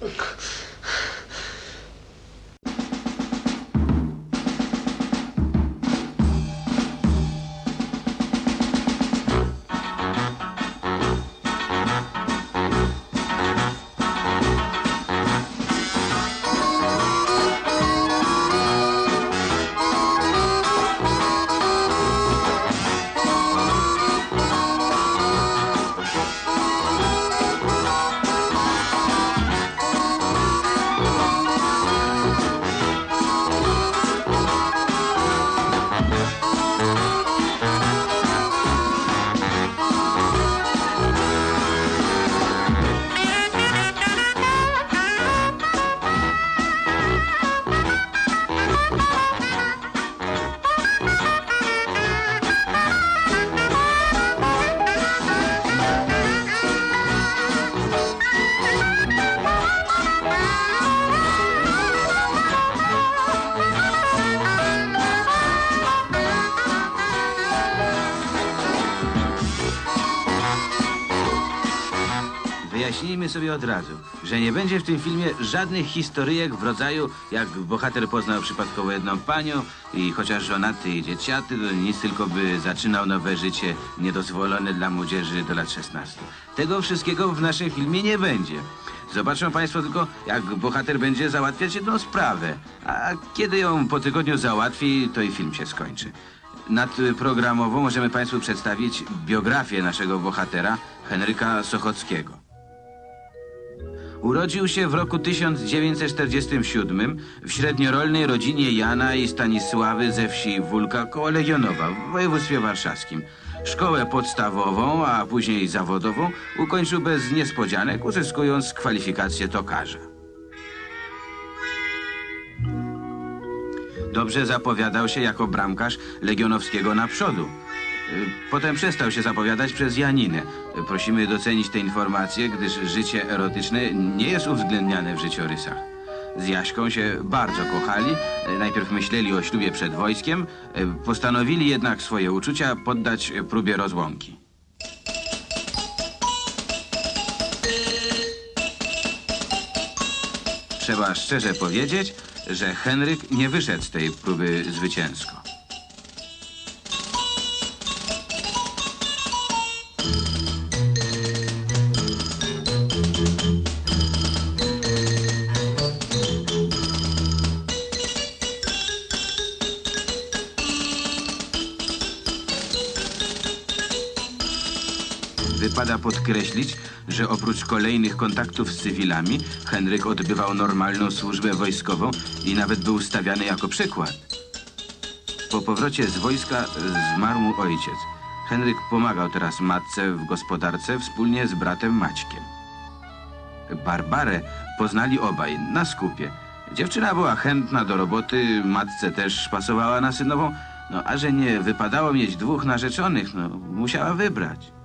可。od razu, że nie będzie w tym filmie żadnych historyjek w rodzaju, jak bohater poznał przypadkowo jedną panią i chociaż żonaty i dzieciaty, to nic tylko by zaczynał nowe życie niedozwolone dla młodzieży do lat 16. Tego wszystkiego w naszym filmie nie będzie. Zobaczą Państwo tylko, jak bohater będzie załatwiać jedną sprawę, a kiedy ją po tygodniu załatwi, to i film się skończy. Nadprogramowo możemy Państwu przedstawić biografię naszego bohatera, Henryka Sochockiego. Urodził się w roku 1947 w średniorolnej rodzinie Jana i Stanisławy ze wsi Wólka koło Legionowa w województwie warszawskim. Szkołę podstawową, a później zawodową ukończył bez niespodzianek, uzyskując kwalifikację tokarza. Dobrze zapowiadał się jako bramkarz legionowskiego naprzodu. Y, Potem przestał się zapowiadać przez Janinę. Prosimy docenić te informacje, gdyż życie erotyczne nie jest uwzględniane w życiorysach. Z Jaśką się bardzo kochali. Najpierw myśleli o ślubie przed wojskiem, postanowili jednak swoje uczucia poddać próbie rozłąki. Trzeba szczerze powiedzieć, że Henryk nie wyszedł z tej próby zwycięsko. Podkreślić, że oprócz kolejnych kontaktów z cywilami, Henryk odbywał normalną służbę wojskową i nawet był stawiany jako przykład. Po powrocie z wojska zmarł mu ojciec. Henryk pomagał teraz matce w gospodarce wspólnie z bratem Maćkiem. Barbarę poznali obaj na skupie. Dziewczyna była chętna do roboty, matce też pasowała na synową, no a że nie wypadało mieć dwóch narzeczonych, no musiała wybrać.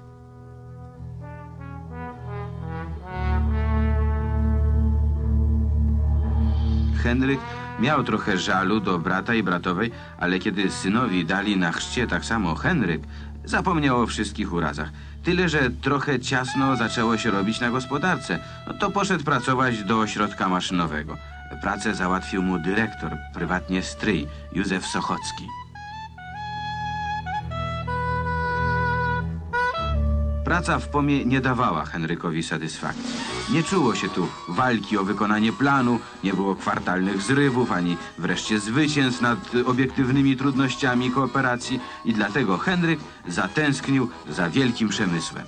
Henryk miał trochę żalu do brata i bratowej, ale kiedy synowi dali na chrzcie tak samo Henryk, zapomniał o wszystkich urazach. Tyle, że trochę ciasno zaczęło się robić na gospodarce. No to poszedł pracować do ośrodka maszynowego. Pracę załatwił mu dyrektor, prywatnie stryj, Józef Sochocki. Praca w pomie nie dawała Henrykowi satysfakcji. Nie czuło się tu walki o wykonanie planu, nie było kwartalnych zrywów, ani wreszcie zwycięstw nad obiektywnymi trudnościami kooperacji i dlatego Henryk zatęsknił za wielkim przemysłem.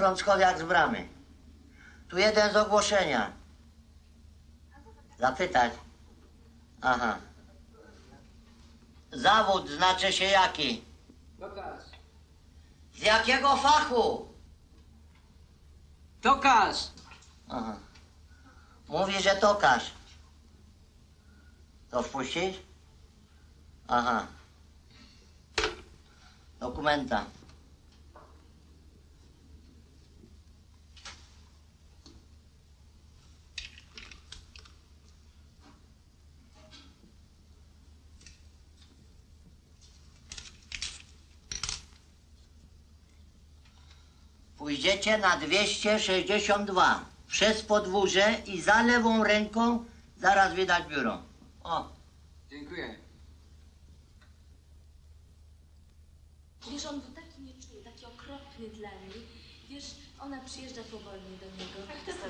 Frąckowiak z bramy. Tu jeden z ogłoszenia. Zapytać. Aha. Zawód znaczy się jaki? Tokarz. Z jakiego fachu? Tokarz. Aha. Mówi, że tokarz. To wpuścić? Aha. Dokumenta. Pójdziecie na 262 przez podwórze i za lewą ręką zaraz widać biuro. O, Dziękuję. Wiesz, on był taki nieczujny, taki okropny dla niej. Wiesz, ona przyjeżdża powolnie do niego. Jak to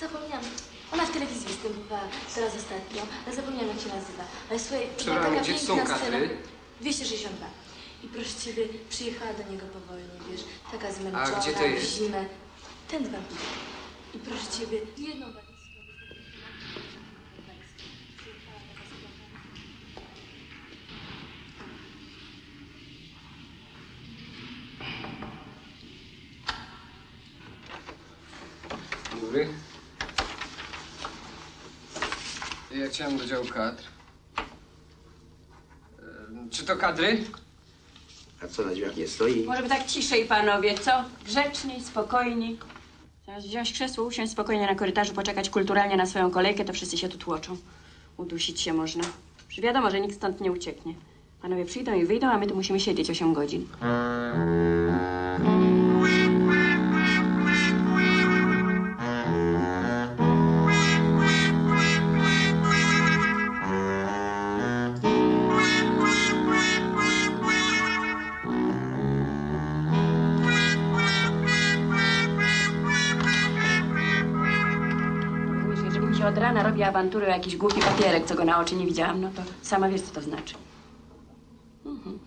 Zapomniałam. Ona w telewizji występowała teraz ostatnio, ale zapomniałam jak się nazywa. Ale Przepraszam, taka są piękna scena. kadry? 262. I proszę ciebie, przyjechała do niego powolnie, wiesz, taka zmęczona, gdzie to jest? w zimę. Ten dwa. I proszę ciebie, jedną walizkę. Dobry. Ja chciałem do działu kadr. Czy to kadry? A co na drzwiach nie stoi? Może by tak ciszej, panowie, co? Grzeczniej, spokojniej. Teraz wziąć krzesło, usiąść spokojnie na korytarzu, poczekać kulturalnie na swoją kolejkę, to wszyscy się tu tłoczą. Udusić się można. Przecież wiadomo, że nikt stąd nie ucieknie. Panowie przyjdą i wyjdą, a my tu musimy siedzieć 8 godzin. Rana robi awantury o jakiś głupi papierek, co go na oczy nie widziałam, no to sama wiesz, co to znaczy. Mhm.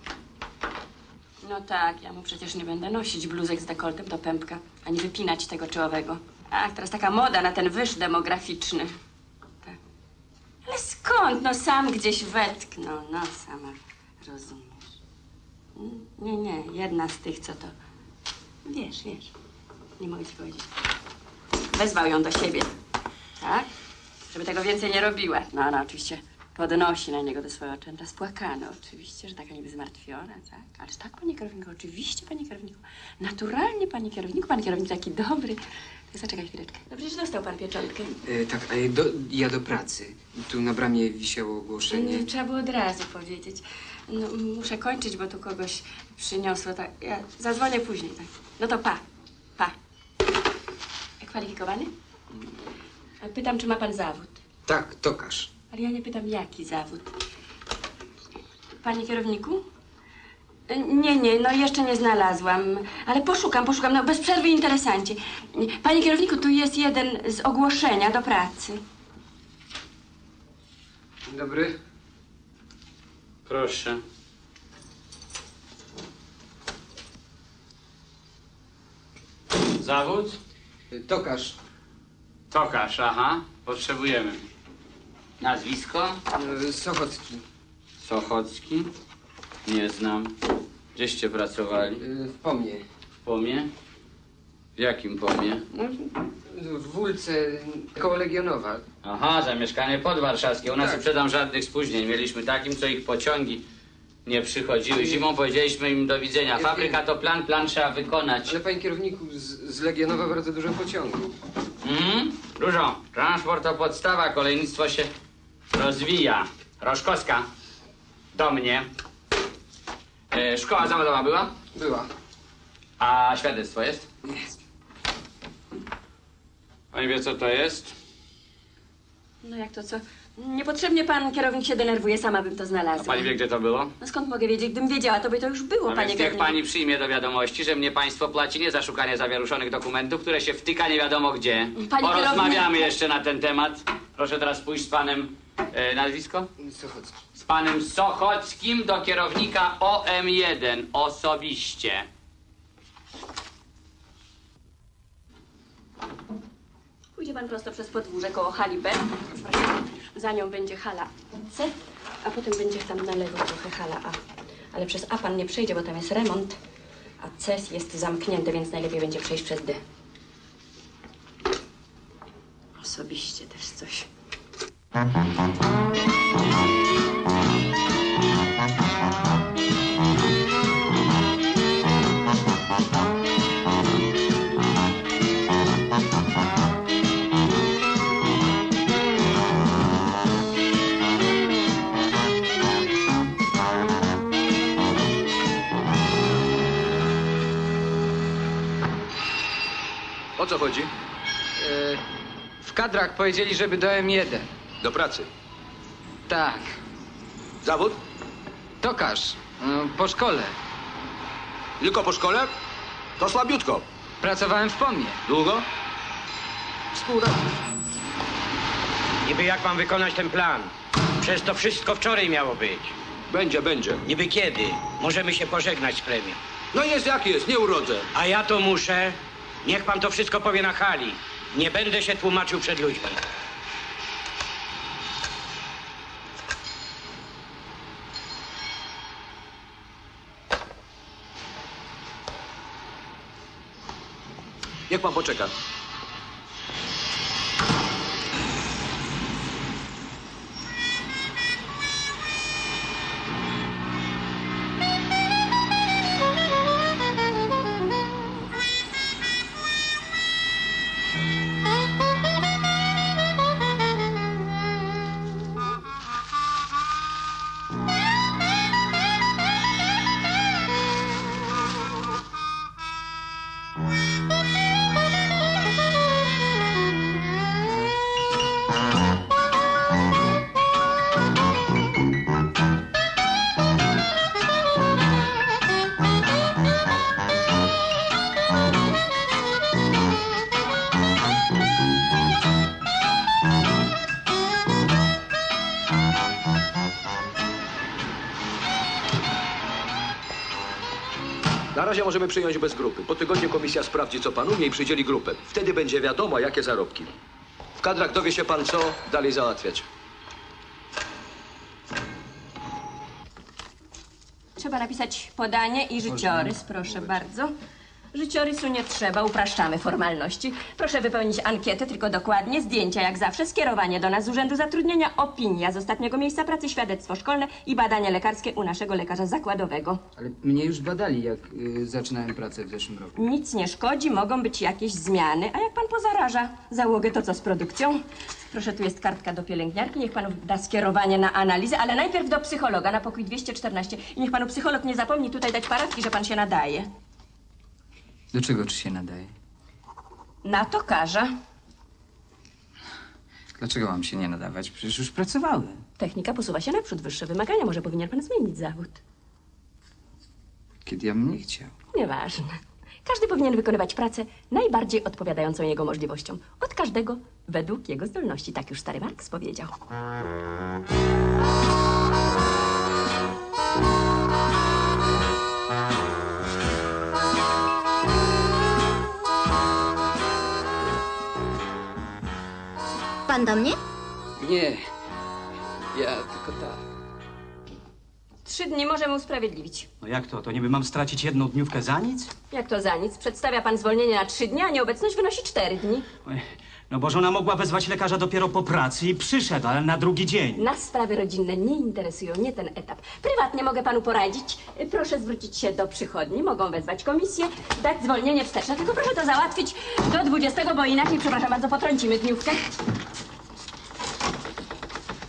No tak, ja mu przecież nie będę nosić bluzek z dekoltem do pępka, ani wypinać tego czołowego. Ach, teraz taka moda na ten wyż demograficzny. Tak. Ale skąd? No sam gdzieś wetknął, no sama rozumiesz. Mm, Nie, nie, jedna z tych, co to... Wiesz, wiesz, nie mogę ci powiedzieć. Wezwał ją do siebie. Tak? Żeby tego więcej nie robiła. No ona oczywiście podnosi na niego do swojego oczęta. Spłakana oczywiście, że taka niby zmartwiona, tak? Ależ tak, panie kierowniku, oczywiście, panie kierowniku. Naturalnie, panie kierowniku, pan kierownik taki dobry. Zaczekaj chwileczkę. No przecież dostał pan pieczątkę. E, tak, a ja do, ja do pracy. Tu na bramie wisiało ogłoszenie. Nie, trzeba było od razu powiedzieć. No, muszę kończyć, bo tu kogoś przyniosło. Tak. Ja zadzwonię później. Tak. No to pa. Pa. Kwalifikowany? Pytam, czy ma pan zawód. Tak, tokarz. Ale ja nie pytam, jaki zawód. Panie kierowniku? E, Nie, nie, no jeszcze nie znalazłam. Ale poszukam, poszukam. No bez przerwy interesanci. Panie kierowniku, tu jest jeden z ogłoszenia do pracy. Dzień dobry. Proszę. Zawód? Tokarz. Tokarz, aha. Potrzebujemy. Nazwisko? E, Sochocki. Sochocki. Nie znam. Gdzieście pracowali? E, w Pomnie. W Pomie? W jakim Pomie? No, w Wólce, koło Legionowa. Aha, zamieszkanie podwarszawskie. U nas Tak. nie sprzedam żadnych spóźnień. Mieliśmy takim, co ich pociągi nie przychodziły. Zimą powiedzieliśmy im do widzenia. Fabryka to plan, plan trzeba wykonać. Ale panie kierowniku, z, z Legionowa bardzo dużo pociągów. Mhm, dużo. Transport to podstawa, kolejnictwo się rozwija. Roszkowska, do mnie. E, szkoła zawodowa była? Była. A świadectwo jest? Jest. Pani wie, co to jest? No jak to co? Niepotrzebnie pan kierownik się denerwuje, sama bym to A znalazła. pani wie, gdzie to było? No skąd mogę wiedzieć? Gdybym wiedziała, to by to już było, No panie więc niech kierowniku. pani przyjmie do wiadomości, że mnie państwo płaci nie za szukanie zawieruszonych dokumentów, które się wtyka nie wiadomo gdzie. Panie Porozmawiamy kierowniku- jeszcze na ten temat. Proszę teraz pójść z panem e, nazwisko? Sochocki. Z panem Sochockim do kierownika OM1 osobiście. Pan prosto przez podwórze koło hali B. Za nią będzie hala C, a potem będzie tam na lewo trochę hala A. Ale przez A pan nie przejdzie, bo tam jest remont, a C jest zamknięte, więc najlepiej będzie przejść przez D. powiedzieli, żeby do M1. Do pracy. Tak. Zawód? Tokarz. E, po szkole. Tylko po szkole? To słabiutko. Pracowałem w pomie. Długo? Z pół roku. Niby jak mam wykonać ten plan? Przecież to wszystko wczoraj miało być. Będzie, będzie. Niby kiedy? Możemy się pożegnać z premią. No jest jak jest, nie urodzę. A ja to muszę. Niech pan to wszystko powie na hali. Nie będę się tłumaczył przed ludźmi. Niech pan poczeka. Na razie możemy przyjąć bez grupy. Po tygodniu komisja sprawdzi, co pan umie i przydzieli grupę. Wtedy będzie wiadomo, jakie zarobki. W kadrach dowie się pan, co dalej załatwiać. Trzeba napisać podanie i życiorys, proszę bardzo. Życiorysu nie trzeba, upraszczamy formalności. Proszę wypełnić ankietę, tylko dokładnie, zdjęcia jak zawsze, skierowanie do nas z Urzędu Zatrudnienia, opinia z ostatniego miejsca pracy, świadectwo szkolne i badania lekarskie u naszego lekarza zakładowego. Ale mnie już badali, jak y, zaczynałem pracę w zeszłym roku. Nic nie szkodzi, mogą być jakieś zmiany. A jak pan pozaraża załogę, to co z produkcją? Proszę, tu jest kartka do pielęgniarki. Niech panu da skierowanie na analizę, ale najpierw do psychologa na pokój 214. I niech panu psycholog nie zapomni tutaj dać paradki, że pan się nadaje. Do czego czy się nadaje? Na tokarza. Dlaczego mam się nie nadawać? Przecież już pracowałem. Technika posuwa się naprzód, wyższe wymagania. Może powinien pan zmienić zawód. Kiedy ja bym nie chciał. Nieważne. Każdy powinien wykonywać pracę najbardziej odpowiadającą jego możliwościom. Od każdego według jego zdolności. Tak już stary Marks powiedział. Pan do mnie? Nie. Ja tylko tak. Trzy dni możemy usprawiedliwić. No jak to? To niby mam stracić jedną dniówkę za nic? Jak to za nic? Przedstawia pan zwolnienie na trzy dni, a nieobecność wynosi cztery dni. Oj, No bo żona mogła wezwać lekarza dopiero po pracy i przyszedł, ale na drugi dzień. Nas sprawy rodzinne nie interesują, nie ten etap. Prywatnie mogę panu poradzić. Proszę zwrócić się do przychodni, mogą wezwać komisję, dać zwolnienie wsteczne. Tylko proszę to załatwić do 20, bo inaczej, przepraszam bardzo, potrącimy dniówkę.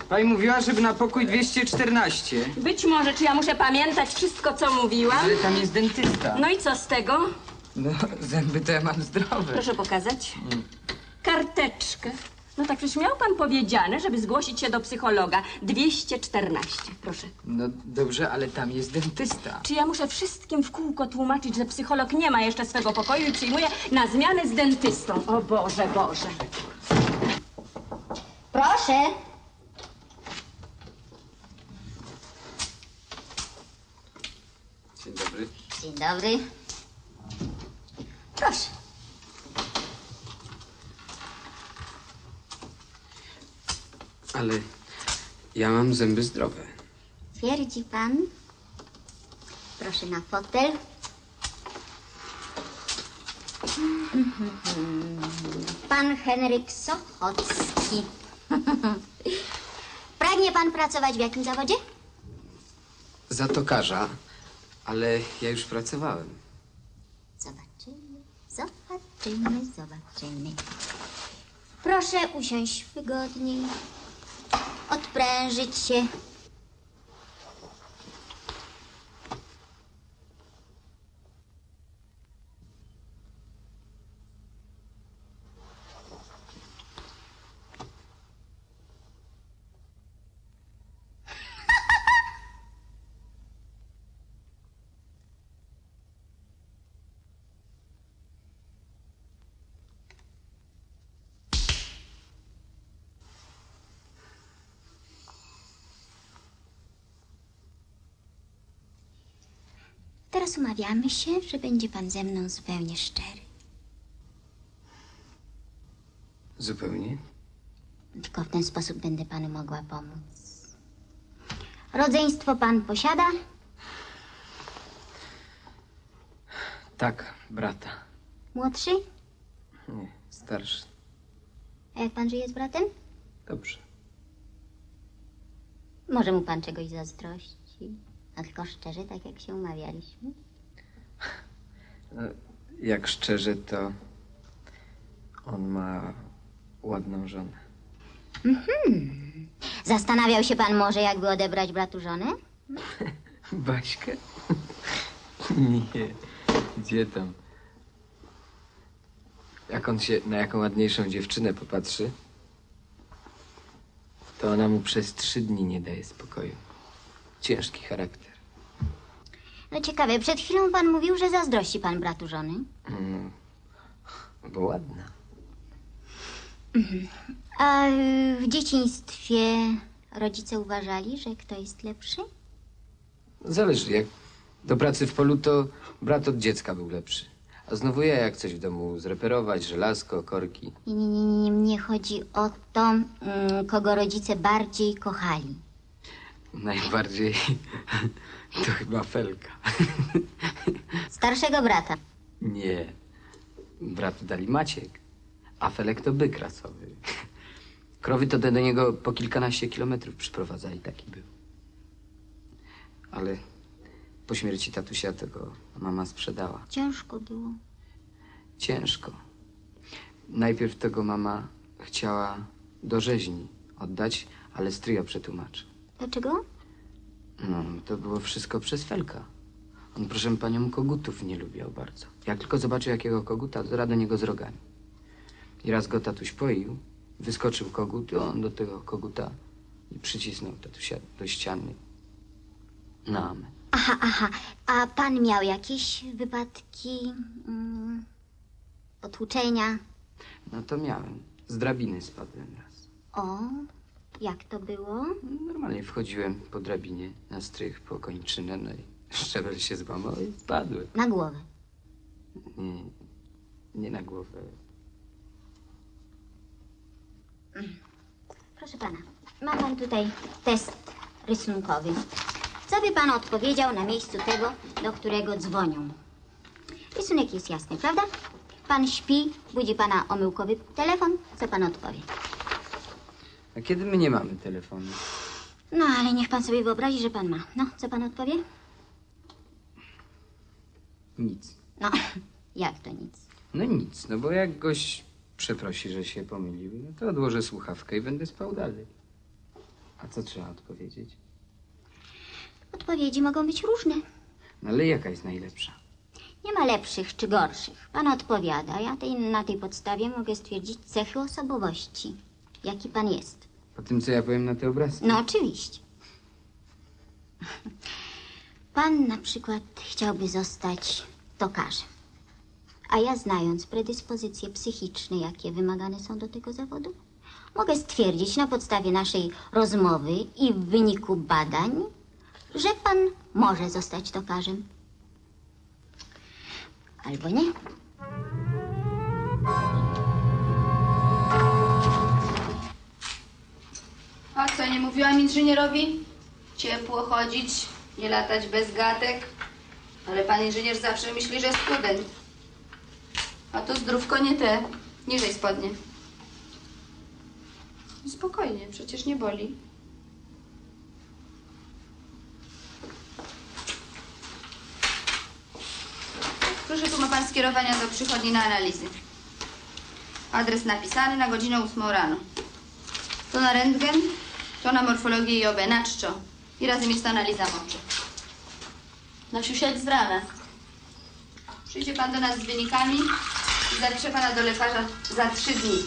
Pani mówiła, żeby na pokój 214. Być może, czy ja muszę pamiętać wszystko, co mówiłam? Ale tam jest dentysta. No i co z tego? No, zęby to ja mam zdrowe. Proszę pokazać. Karteczkę. No tak przecież miał pan powiedziane, żeby zgłosić się do psychologa. 214, proszę. No dobrze, ale tam jest dentysta. Czy ja muszę wszystkim w kółko tłumaczyć, że psycholog nie ma jeszcze swego pokoju i przyjmuje na zmianę z dentystą? O Boże, Boże. Proszę. Dzień dobry. Dzień dobry. Ale ja mam zęby zdrowe. Twierdzi pan? Proszę na fotel. Pan Henryk Sochocki. Pragnie pan pracować w jakim zawodzie? Za tokarza, ale ja już pracowałem. Zobaczymy, zobaczymy, zobaczymy. Proszę usiąść wygodniej, odprężyć się. Teraz umawiamy się, że będzie pan ze mną zupełnie szczery. Zupełnie? Tylko w ten sposób będę panu mogła pomóc. Rodzeństwo pan posiada? Tak, brata. Młodszy? Nie, starszy. A jak pan żyje z bratem? Dobrze. Może mu pan czegoś zazdrości. A tylko szczerze, tak jak się umawialiśmy. No, jak szczerze, to on ma ładną żonę. Zastanawiał się pan może, jakby odebrać bratu żonę? Baśkę? Nie, gdzie tam? Jak on się na jaką ładniejszą dziewczynę popatrzy, to ona mu przez trzy dni nie daje spokoju. Ciężki charakter. No ciekawe, przed chwilą pan mówił, że zazdrości pan bratu żony. Mm, bo ładna. A y, w dzieciństwie rodzice uważali, że kto jest lepszy? Zależy, jak do pracy w polu, to brat od dziecka był lepszy. A znowu ja, jak coś w domu zreperować, żelazko, korki. Nie, nie, nie, nie, mnie chodzi o to, mm, kogo rodzice bardziej kochali. Najbardziej to chyba Felka. Starszego brata. Nie. Bratu dali Maciek, a Felek to byk rasowy. Krowy to do niego po kilkanaście kilometrów przyprowadzali, taki był. Ale po śmierci tatusia tego mama sprzedała. Ciężko było. Ciężko. Najpierw tego mama chciała do rzeźni oddać, ale stryja przetłumaczył. Dlaczego? No, to było wszystko przez Felka. On, proszę panią, kogutów nie lubiał bardzo. Jak tylko zobaczył jakiego koguta, to do niego z rogami. I raz go tatuś poił, wyskoczył kogut, i on do tego koguta i przycisnął tatusia do ściany. Na amen. Aha, aha. A pan miał jakieś wypadki mm, potłuczenia? No to miałem. Z drabiny spadłem raz. O, jak to było? Normalnie wchodziłem po drabinie na strych, po kończynę, no i szczebel się złamał i spadłem. Na głowę. Nie, nie na głowę. Proszę pana, ma pan tutaj test rysunkowy. Co by pan odpowiedział na miejscu tego, do którego dzwonią? Rysunek jest jasny, prawda? Pan śpi, budzi pana omyłkowy telefon. Co pan odpowie? A kiedy my nie mamy telefonu? No, ale niech pan sobie wyobrazi, że pan ma. No, co pan odpowie? Nic. No, jak to nic? No nic, no bo jak gość przeprosi, że się pomylił, no to odłożę słuchawkę i będę spał dalej. A co trzeba odpowiedzieć? Odpowiedzi mogą być różne. No ale jaka jest najlepsza? Nie ma lepszych czy gorszych. Pan odpowiada. Ja tej, na tej podstawie mogę stwierdzić cechy osobowości. Jaki pan jest. Po tym, co ja powiem na te obrazki? No, oczywiście. Pan na przykład chciałby zostać tokarzem. A ja, znając predyspozycje psychiczne, jakie wymagane są do tego zawodu, mogę stwierdzić na podstawie naszej rozmowy i w wyniku badań, że pan może zostać tokarzem. Albo nie. A co, nie mówiłam inżynierowi? Ciepło chodzić, nie latać bez gatek. Ale pan inżynier zawsze myśli, że student. A to zdrówko nie te. Niżej spodnie. Spokojnie, przecież nie boli. Proszę, tu ma pan skierowania do przychodni na analizy. Adres napisany na godzinę 8 rano. To na rentgen, to na morfologię i OB, na czczo. I razem jest analiza moczy. Na siusiać z. Przyjdzie pan do nas z wynikami i zapiszę pana do lekarza za trzy dni.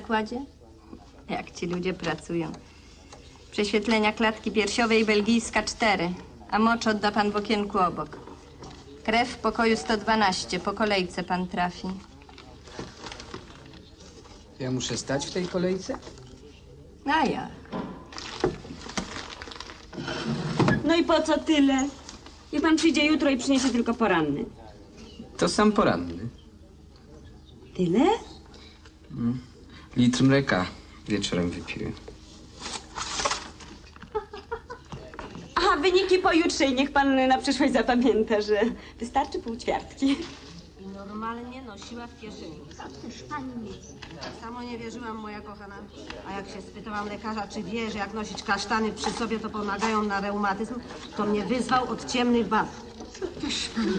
Zakładzie? Jak ci ludzie pracują. Prześwietlenia klatki piersiowej belgijska 4, a mocz odda pan w okienku obok. Krew w pokoju 112, po kolejce pan trafi. Ja muszę stać w tej kolejce? A jak? No i po co tyle? Niech pan przyjdzie jutro i przyniesie tylko poranny. To sam poranny. Tyle? Litr mleka wieczorem wypiłem. A wyniki pojutrze i niech pan na przyszłość zapamięta, że wystarczy pół ćwiartki. Normalnie nosiła w kieszeni. Też pan mówi. Tak samo nie wierzyłam, moja kochana. A jak się spytałam lekarza, czy wie, że jak nosić kasztany przy sobie, to pomagają na reumatyzm, to mnie wyzwał od ciemnych baw.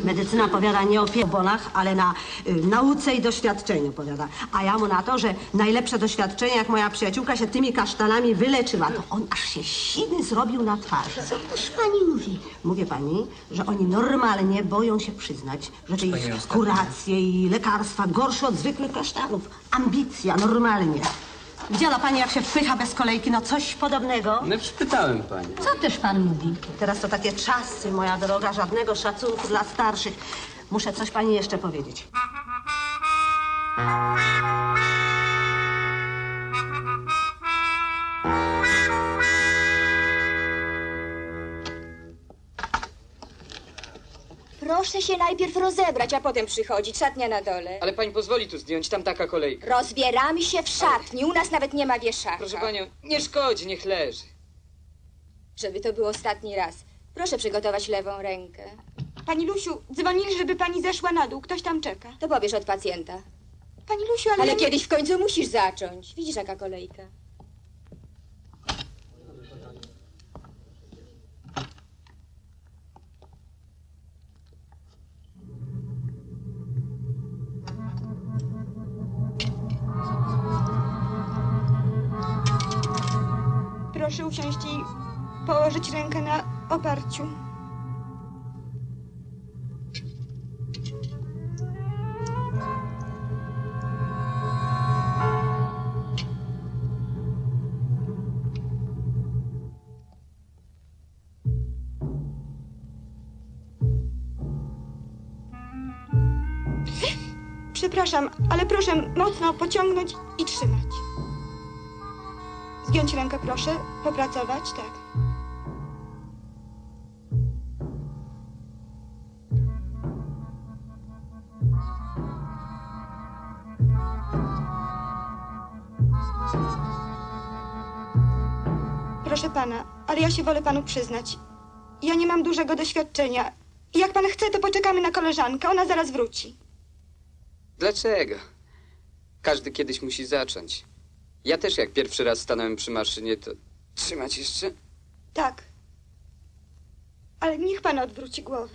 Medycyna powiada nie o pierdolach, ale na y, nauce i doświadczeniu powiada. A ja mu na to, że najlepsze doświadczenie, jak moja przyjaciółka się tymi kasztanami wyleczyła, to on aż się siwy zrobił na twarzy. Co też pani mówi? Mówię pani, że oni normalnie boją się przyznać, że te ich kuracje i lekarstwa gorsze od zwykłych kasztanów. Ambicja, normalnie. Widziała pani, jak się wpycha bez kolejki? No coś podobnego. No spytałem pani. Co też pan mówi? Teraz to takie czasy, moja droga, żadnego szacunku dla starszych. Muszę coś pani jeszcze powiedzieć. Proszę się najpierw rozebrać, a potem przychodzić. Szatnia na dole. Ale pani pozwoli tu zdjąć, tam taka kolejka. Rozbieramy się w szatni. U nas nawet nie ma wieszaka. Proszę panią, nie szkodzi, niech leży. Żeby to był ostatni raz. Proszę przygotować lewą rękę. Pani Lusiu, dzwonili, żeby pani zeszła na dół. Ktoś tam czeka. To powiesz od pacjenta. Pani Lusiu, ale... Ale ja nie- kiedyś w końcu musisz zacząć. Widzisz, jaka kolejka. Proszę usiąść i położyć rękę na oparciu. Przepraszam, ale proszę mocno pociągnąć i trzymać. Zgiąć rękę, proszę. Popracować, tak. Proszę pana, ale ja się wolę panu przyznać. Ja nie mam dużego doświadczenia. Jak pan chce, to poczekamy na koleżankę. Ona zaraz wróci. Dlaczego? Każdy kiedyś musi zacząć. Ja też jak pierwszy raz stanąłem przy maszynie, to trzymać jeszcze? Tak. Ale niech pan odwróci głowę.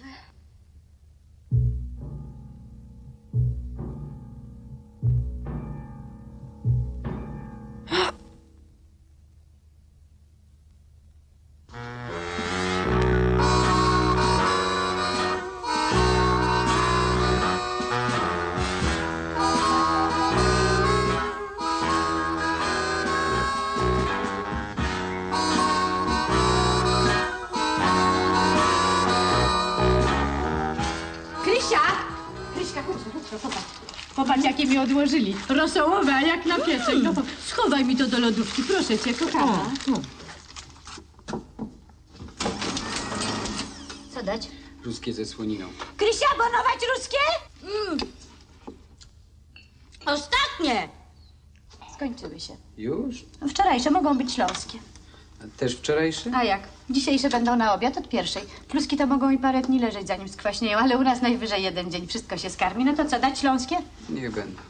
Odłożyli. Rosołowe, a jak na pieczek. No, schowaj mi to do lodówki, proszę cię, kochana. Co dać? Ruskie ze słoniną. Krysia, bonować ruskie? Mm. Ostatnie! Skończyły się. Już? Wczorajsze mogą być śląskie. A też wczorajszy? A jak? Dzisiejsze będą na obiad od pierwszej. Pluski to mogą i parę dni leżeć, zanim skwaśnieją, ale u nas najwyżej jeden dzień wszystko się skarmi. No to co, dać śląskie? Niech będą.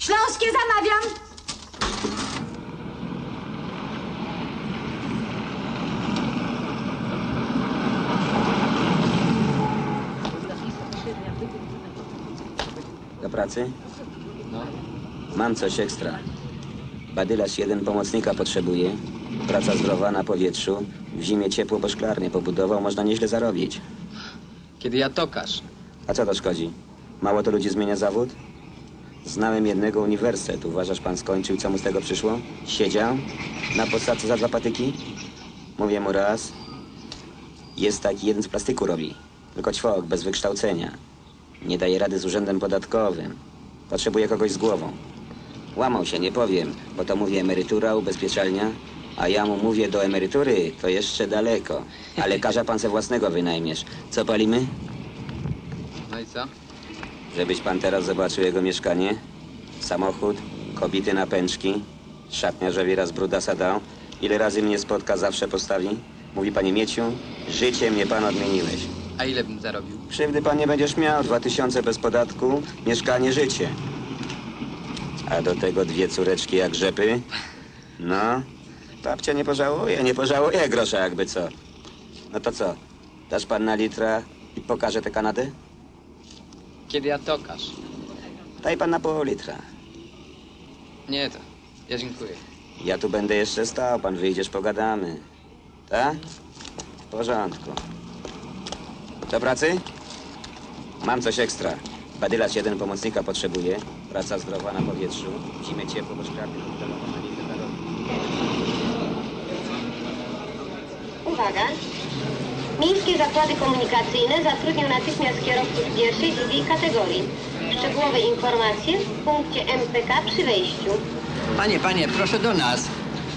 Śląskie zamawiam! Do pracy? Mam coś ekstra. Badylas jeden pomocnika potrzebuje. Praca zdrowa na powietrzu. W zimie ciepło, bo szklarnię pobudował. Można nieźle zarobić. Kiedy ja tokarz. A co to szkodzi? Mało to ludzi zmienia zawód? Znałem jednego uniwersytet. Uważasz, pan skończył, co mu z tego przyszło? Siedział? Na podstawce za dwa patyki? Mówię mu raz. Jest taki jeden z plastyku robi. Tylko ćwok, bez wykształcenia. Nie daje rady z urzędem podatkowym. Potrzebuje kogoś z głową. Łamał się, nie powiem, bo to mówię emerytura, ubezpieczalnia, a ja mu mówię do emerytury, to jeszcze daleko. A lekarza pan se własnego wynajmiesz. Co palimy? No i co? Żebyś pan teraz zobaczył jego mieszkanie. Samochód, kobiety na pęczki, szatnia żawira z brudasa dał. Ile razy mnie spotka, zawsze postawi. Mówi panie Mieciu, życie mnie pan odmieniłeś. A ile bym zarobił? Krzywdy pan nie będziesz miał, dwa tysiące bez podatku, mieszkanie, życie. A do tego dwie córeczki jak rzepy. No, babcia nie pożałuje, nie pożałuje grosza jakby co. No to co, dasz pan na litra i pokażę tę Kanadę? Kiedy ja tokasz? Daj pan na pół litra. Nie to. Ja dziękuję. Ja tu będę jeszcze stał, pan wyjdziesz, pogadamy. Tak? W porządku. Do pracy? Mam coś ekstra. Badylas jeden pomocnika potrzebuje. Praca zdrowa na powietrzu. W Zimę ciepło, bo nie Uwaga! Miejskie zakłady komunikacyjne zatrudnią natychmiast kierowców pierwszej i drugiej kategorii. Szczegółowe informacje w punkcie MPK przy wejściu. Panie, panie, proszę do nas.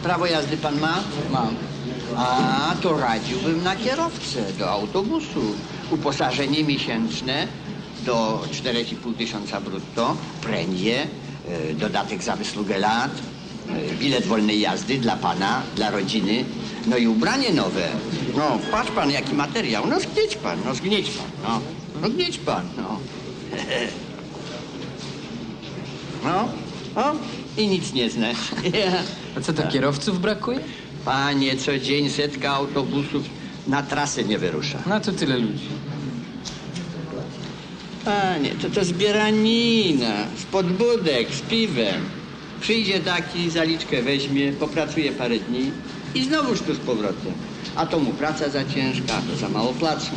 Prawo jazdy pan ma? Mam. A, to radziłbym na kierowcę, do autobusu. Uposażenie miesięczne do 4,5 tysiąca brutto, premie, e, dodatek za wysługę lat, bilet wolnej jazdy dla pana, dla rodziny, no i ubranie nowe. No, patrz pan, jaki materiał. No zgnieć pan, no zgnieć pan, no. No zgnieć pan, no. No, o, i nic nie znasz. A co to, kierowców brakuje? Panie, co dzień setka autobusów na trasę nie wyrusza. Na co tyle ludzi? Panie, to to zbieranina z podbudek, z piwem. Przyjdzie taki, zaliczkę weźmie, popracuje parę dni i znowuż tu z powrotem. A to mu praca za ciężka, a to za mało płacą.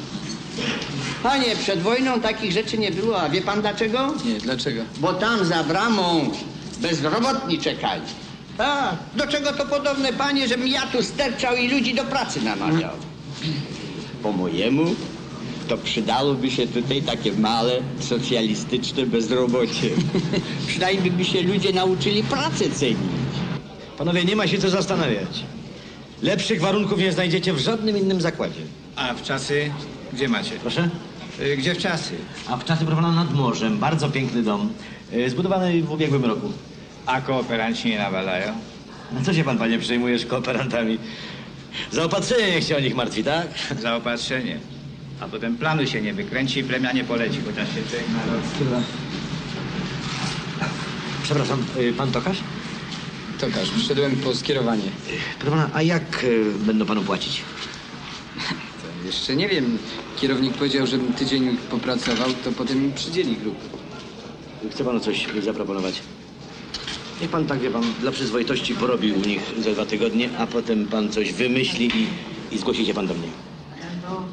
Panie, przed wojną takich rzeczy nie było, a wie pan dlaczego? Nie, dlaczego? Bo tam za bramą bezrobotni czekali. A, do czego to podobne, panie, żebym ja tu sterczał i ludzi do pracy namawiał? Po mojemu to przydałoby się tutaj takie małe, socjalistyczne bezrobocie. Przynajmniej by się ludzie nauczyli pracę cenić. Panowie, nie ma się co zastanawiać. Lepszych warunków nie znajdziecie w żadnym innym zakładzie. A w czasy gdzie macie? Proszę? Y, Gdzie w czasy? A w czasy prowadzono nad morzem. Bardzo piękny dom. y, Zbudowany w ubiegłym roku. A kooperanci nie nawalają? A co się pan, panie, przejmujesz kooperantami? Zaopatrzenie niech się o nich martwi, tak? Zaopatrzenie. A potem planu się nie wykręci i premia nie poleci, chociaż się człowiek na rok. Przepraszam, y, pan tokarz? Tokarz, wszedłem po skierowanie. Proszę pana, a jak y, będą panu płacić? To jeszcze nie wiem. Kierownik powiedział, żebym tydzień popracował, to potem mi przydzieli grupę. Chce panu coś zaproponować? Niech pan tak, wie pan, dla przyzwoitości porobi u nich za dwa tygodnie, a potem pan coś wymyśli i, i zgłosi się pan do mnie.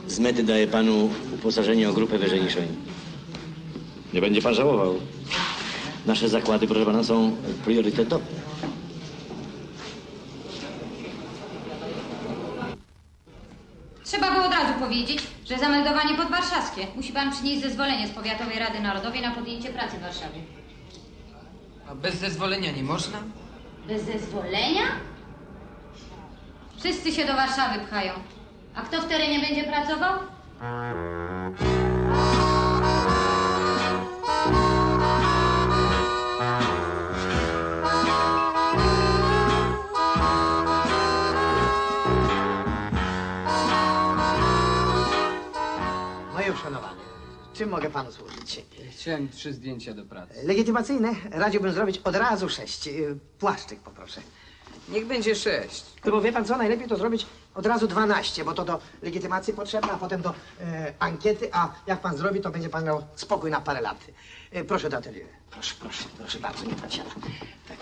Z mety daję panu uposażenie o grupę wyżej niż oni. Nie będzie pan żałował. Nasze zakłady, proszę pana, są priorytetowe. Trzeba było od razu powiedzieć, że zameldowanie podwarszawskie. Musi pan przynieść zezwolenie z Powiatowej Rady Narodowej na podjęcie pracy w Warszawie. A bez zezwolenia nie można? Bez zezwolenia? Wszyscy się do Warszawy pchają. A kto w terenie będzie pracował? Moje uszanowanie. Czym mogę panu służyć? Chciałem trzy zdjęcia do pracy. Legitymacyjne radziłbym zrobić od razu sześć. Y, Płaszczyk poproszę. Niech będzie sześć. Bo wie pan co, najlepiej to zrobić od razu 12, bo to do legitymacji potrzebne, a potem do e, ankiety, a jak pan zrobi, to będzie pan miał spokój na parę lat. E, proszę do atelier. Proszę, proszę, proszę bardzo, niech pan siada. Tak.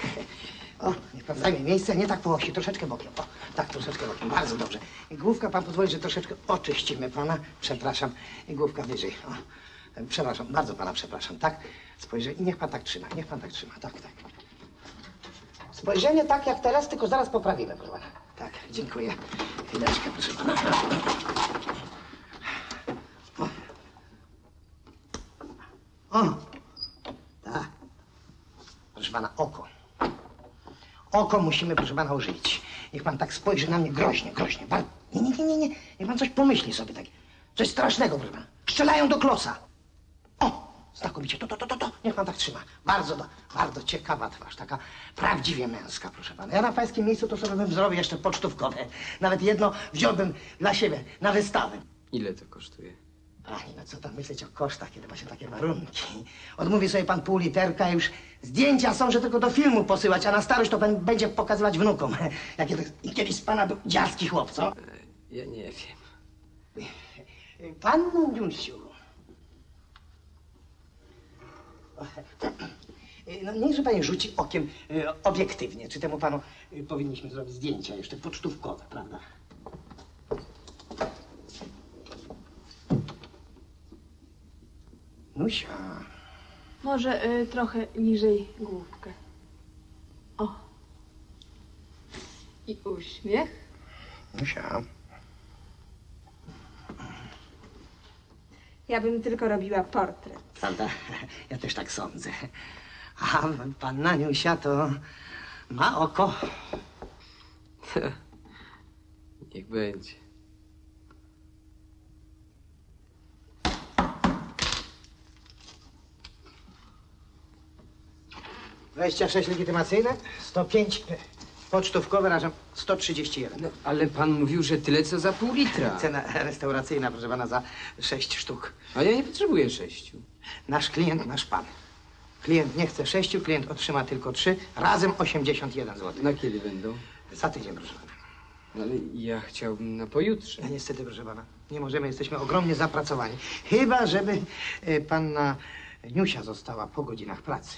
O, niech pan zajmie miejsce, nie tak po osi, troszeczkę bokiem. O, tak, troszeczkę bokiem, bardzo dobrze. Główka, pan pozwoli, że troszeczkę oczyścimy pana. Przepraszam, główka wyżej. O. Przepraszam, bardzo pana przepraszam, tak? Spojrzenie, niech pan tak trzyma, niech pan tak trzyma, tak, tak. Spojrzenie tak jak teraz, tylko zaraz poprawimy, proszę pana. Tak, dziękuję. Chwileczkę, proszę pana. O, tak. Proszę pana, oko. Oko musimy, proszę pana, ożywić. Niech pan tak spojrzy na mnie groźnie, groźnie. Nie, nie, nie, nie, nie. Niech pan coś pomyśli sobie tak. Coś strasznego, proszę pana. Strzelają do klosa. Znakomicie, to, to, to, to, to. Niech pan tak trzyma. Bardzo, do- bardzo ciekawa twarz, taka prawdziwie męska, proszę pana. Ja na pańskim miejscu to sobie bym zrobił jeszcze pocztówkowe. Nawet jedno wziąłbym dla siebie, na wystawę. Ile to kosztuje? Pani, no co tam myśleć o kosztach, kiedy ma się takie warunki. Odmówi sobie pan pół literka, już zdjęcia są, że tylko do filmu posyłać, a na starość to pan będzie pokazywać wnukom. Jakie to, I kiedyś z pana był dziarski chłop, co? Ja nie wiem. Pan Józsiu. No niechże pani rzuci okiem e, obiektywnie, czy temu panu e, powinniśmy zrobić zdjęcia jeszcze pocztówkowe, prawda? Nusia. Może y, trochę niżej główkę. O. I uśmiech. Nusia. Ja bym tylko robiła portret. Prawda? Ja też tak sądzę. A panna Niusia to ma oko. Niech będzie. Dwadzieścia sześć legitymacyjne, 105 pocztówkowe, razem 131. No, ale pan mówił, że tyle co za pół litra. Cena restauracyjna, proszę pana, za sześć sztuk. A ja nie potrzebuję sześciu. Nasz klient, nasz pan. Klient nie chce sześciu, klient otrzyma tylko trzy, razem 81 zł. Na kiedy będą? Za tydzień, proszę pana. No, ale ja chciałbym na pojutrze. No niestety, proszę pana, nie możemy, jesteśmy ogromnie zapracowani. Chyba, żeby e, panna Niusia została po godzinach pracy.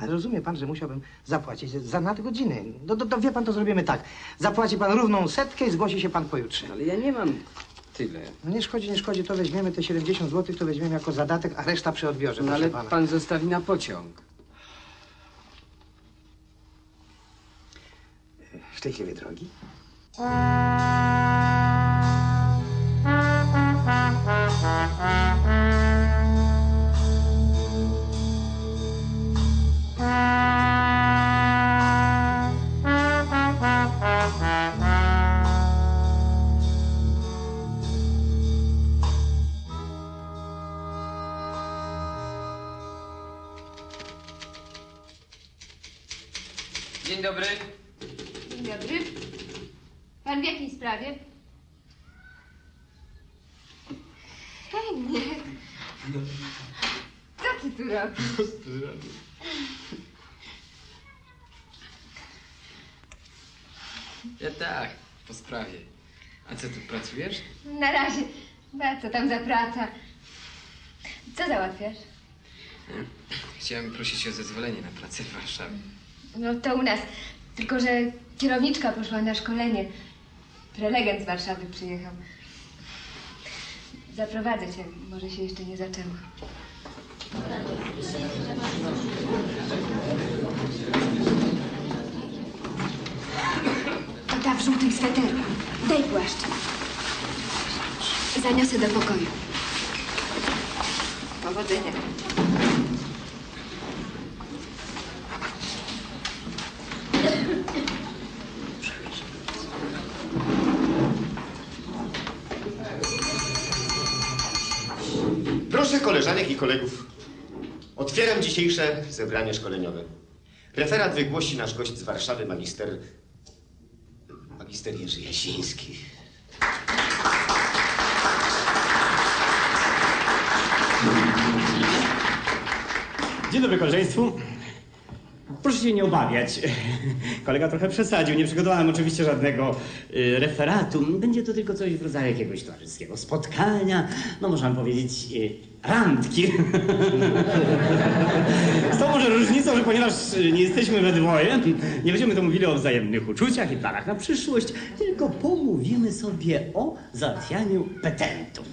Ale rozumie pan, że musiałbym zapłacić za nadgodziny. No to, to wie pan, to zrobimy tak. Zapłaci pan równą setkę i zgłosi się pan pojutrze. Ale ja nie mam tyle. No nie szkodzi, nie szkodzi, to weźmiemy te 70 zł, to weźmiemy jako zadatek, a reszta przy odbiorze, No ale pana. pan zostawi na pociąg. Szczęśliwej drogi. Dzień dobry. Dzień dobry. Pan w jakiej sprawie? Heniek. Co ty tu robisz? Ja tak, po sprawie. A co, tu pracujesz? Na razie. A co tam za praca? Co załatwiasz? Chciałem prosić o zezwolenie na pracę w Warszawie. No to u nas. Tylko, że kierowniczka poszła na szkolenie. Prelegent z Warszawy przyjechał. Zaprowadzę cię. Może się jeszcze nie zaczęło. To ta w żółtym sweterku. Daj płaszcz. Zaniosę do pokoju. Powodzenia. Proszę koleżanek i kolegów, otwieram dzisiejsze zebranie szkoleniowe. Referat wygłosi nasz gość z Warszawy, magister... magister Jerzy Jasiński. Dzień dobry koleżeństwu. Proszę się nie obawiać. Kolega trochę przesadził. Nie przygotowałem oczywiście żadnego y, referatu. Będzie to tylko coś w rodzaju jakiegoś towarzyskiego spotkania. No można powiedzieć y, randki. Z tą może różnicą, że ponieważ nie jesteśmy we dwoje, nie będziemy tu mówili o wzajemnych uczuciach i planach na przyszłość, tylko pomówimy sobie o załatwianiu petentów.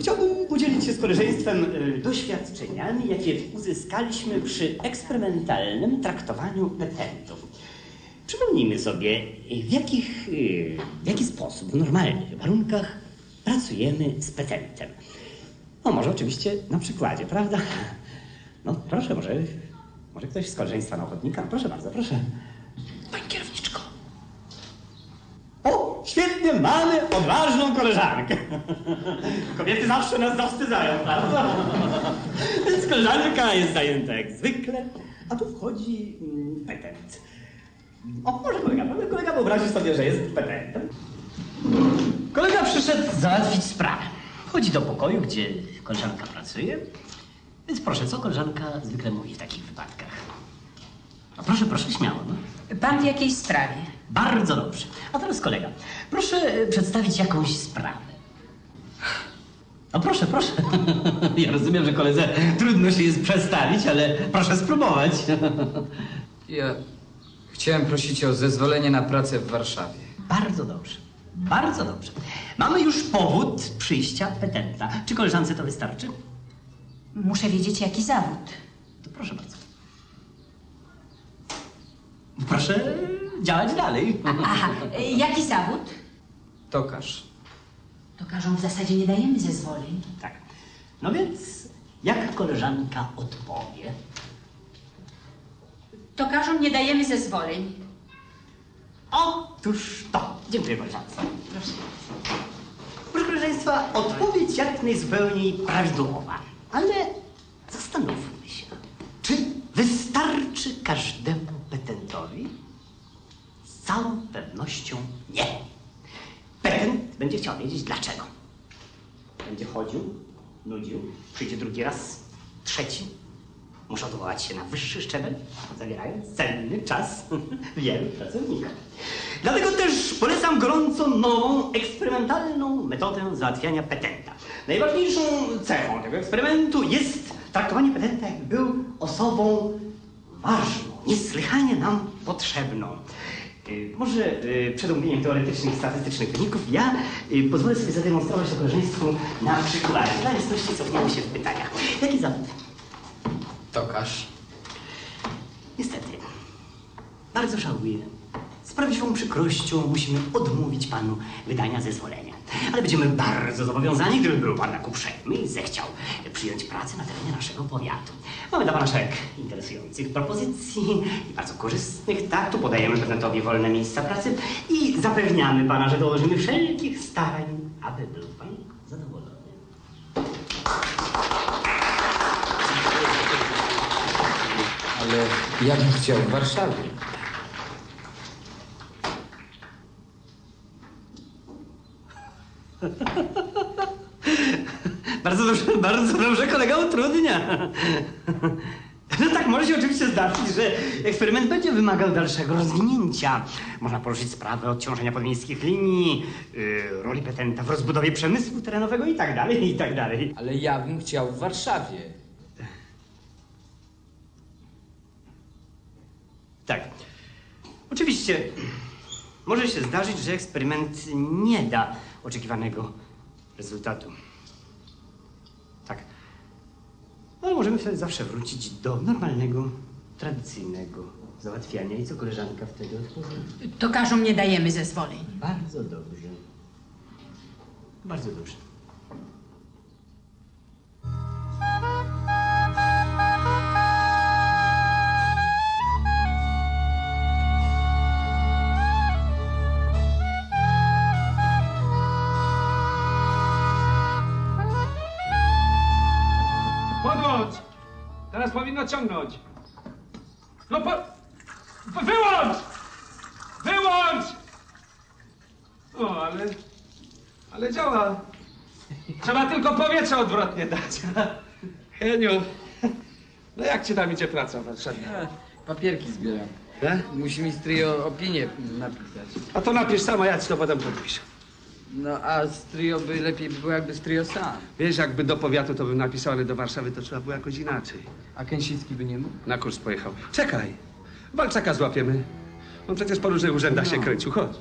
Chciałbym podzielić się z koleżeństwem y, doświadczeniami, jakie uzyskaliśmy przy eksperymentalnym traktowaniu petentów. Przypomnijmy sobie, w, jakich, y, w jaki sposób w normalnych warunkach pracujemy z petentem. No może oczywiście na przykładzie, prawda? No proszę, może, może ktoś z koleżeństwa na ochotnika? Proszę bardzo, proszę. Pani kierowniczko. O, świetnie, mamy odważną koleżankę. Kobiety zawsze nas zawstydzają, prawda? Więc koleżanka jest zajęta jak zwykle, a tu wchodzi mm, petent. O, może kolega, prawda? Kolega wyobrazi sobie, że jest petentem. Kolega przyszedł załatwić sprawę. Wchodzi do pokoju, gdzie koleżanka pracuje. Więc proszę, co koleżanka zwykle mówi w takich wypadkach? A proszę, proszę, śmiało. No. Pan w jakiej sprawie? Bardzo dobrze. A teraz kolega, proszę e, przedstawić jakąś sprawę. No proszę, proszę. Ja rozumiem, że koledze trudno się jest przedstawić, ale proszę spróbować. Ja chciałem prosić o zezwolenie na pracę w Warszawie. Bardzo dobrze. Bardzo dobrze. Mamy już powód przyjścia petenta. Czy koleżance to wystarczy? Muszę wiedzieć, jaki zawód. To proszę bardzo. Proszę działać dalej. Aha, jaki zawód? Tokarz. To każą w zasadzie nie dajemy zezwoleń. Tak. No więc, jak koleżanka odpowie? To każą nie dajemy zezwoleń. Otóż to. Dziękuję koleżance. Proszę. Proszę koleżeństwa, odpowiedź jak najzupełniej prawidłowa. Ale zastanówmy się, czy wystarczy każdemu petentowi? Z całą pewnością nie. Petent będzie chciał wiedzieć dlaczego. Będzie chodził, nudził, przyjdzie drugi raz, trzeci. Muszę odwołać się na wyższy szczebel, zabierając cenny czas wielu pracowników. Dlatego też polecam gorąco nową, eksperymentalną metodę załatwiania petenta. Najważniejszą cechą tego eksperymentu jest traktowanie petenta, jakby był osobą ważną, niesłychanie nam potrzebną. Y, Może y, przed omówieniem teoretycznych, statystycznych wyników ja y, pozwolę sobie zademonstrować to koleżeństwu na przykładzie. Dla jasności cofniemy się w pytaniach. Jaki zawód? Tokarz. Niestety. Bardzo żałuję. Z prawdziwą przykrością musimy odmówić panu wydania zezwolenia. Ale będziemy bardzo zobowiązani, gdyby był pan tak uprzejmy i zechciał przyjąć pracę na terenie naszego powiatu. Mamy dla pana szereg interesujących propozycji i bardzo korzystnych. Tak, tu podajemy prezentowi wolne miejsca pracy i zapewniamy pana, że dołożymy wszelkich starań, aby był pan Ale ja bym chciał w Warszawie. Bardzo dobrze, bardzo dobrze kolega utrudnia. No tak, może się oczywiście zdarzyć, że eksperyment będzie wymagał dalszego rozwinięcia. Można poruszyć sprawę odciążenia podmiejskich linii, yy, roli petenta w rozbudowie przemysłu terenowego i tak dalej, i tak dalej. Ale ja bym chciał w Warszawie. Tak. Oczywiście może się zdarzyć, że eksperyment nie da oczekiwanego rezultatu. Tak. Ale możemy wtedy zawsze wrócić do normalnego, tradycyjnego załatwiania. I co koleżanka wtedy odpowie? To każą nie dajemy zezwoleń. Bardzo dobrze. Bardzo dobrze. Teraz powinno ciągnąć. No po... Wyłącz! Wyłącz! O, ale... Ale działa. Trzeba tylko powietrze odwrotnie dać. Heniu, no jak ci tam idzie praca w Warszawie? Papierki zbieram. Tak? Musi mi stryj opinię napisać. A to napisz sama, ja ci to potem podpiszę. No a z trio by lepiej było jakby z trio sam. Wiesz, jakby do powiatu to bym napisał, ale do Warszawy to trzeba było jakoś inaczej. A Kęsicki by nie mógł? Na kurs pojechał. Czekaj, Walczaka złapiemy. On przecież po różnych urzędach się kręcił, chodź.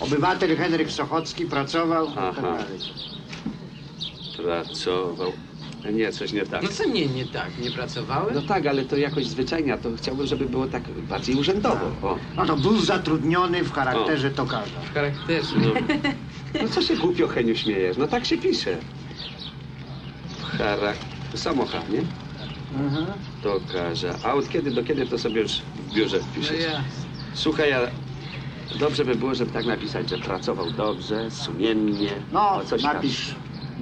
Obywatel Henryk Sochocki pracował tak Aha. dalej. Pracował. Nie, coś nie tak. No co nie, nie tak, nie pracowałem? No tak, ale to jakoś zwyczajnie, to chciałbym, żeby było tak bardziej urzędowo. O. No to był zatrudniony w charakterze tokarza. W charakterze. No. no co się głupio, Heniu, śmiejesz? No tak się pisze. Charak... Samochód, nie? Aha. Tokarza. A od kiedy do kiedy to sobie już w biurze No wpiszesz? ja. Słuchaj, ja... Dobrze by było, żeby tak napisać, że pracował dobrze, sumiennie. No, o coś tam. napisz.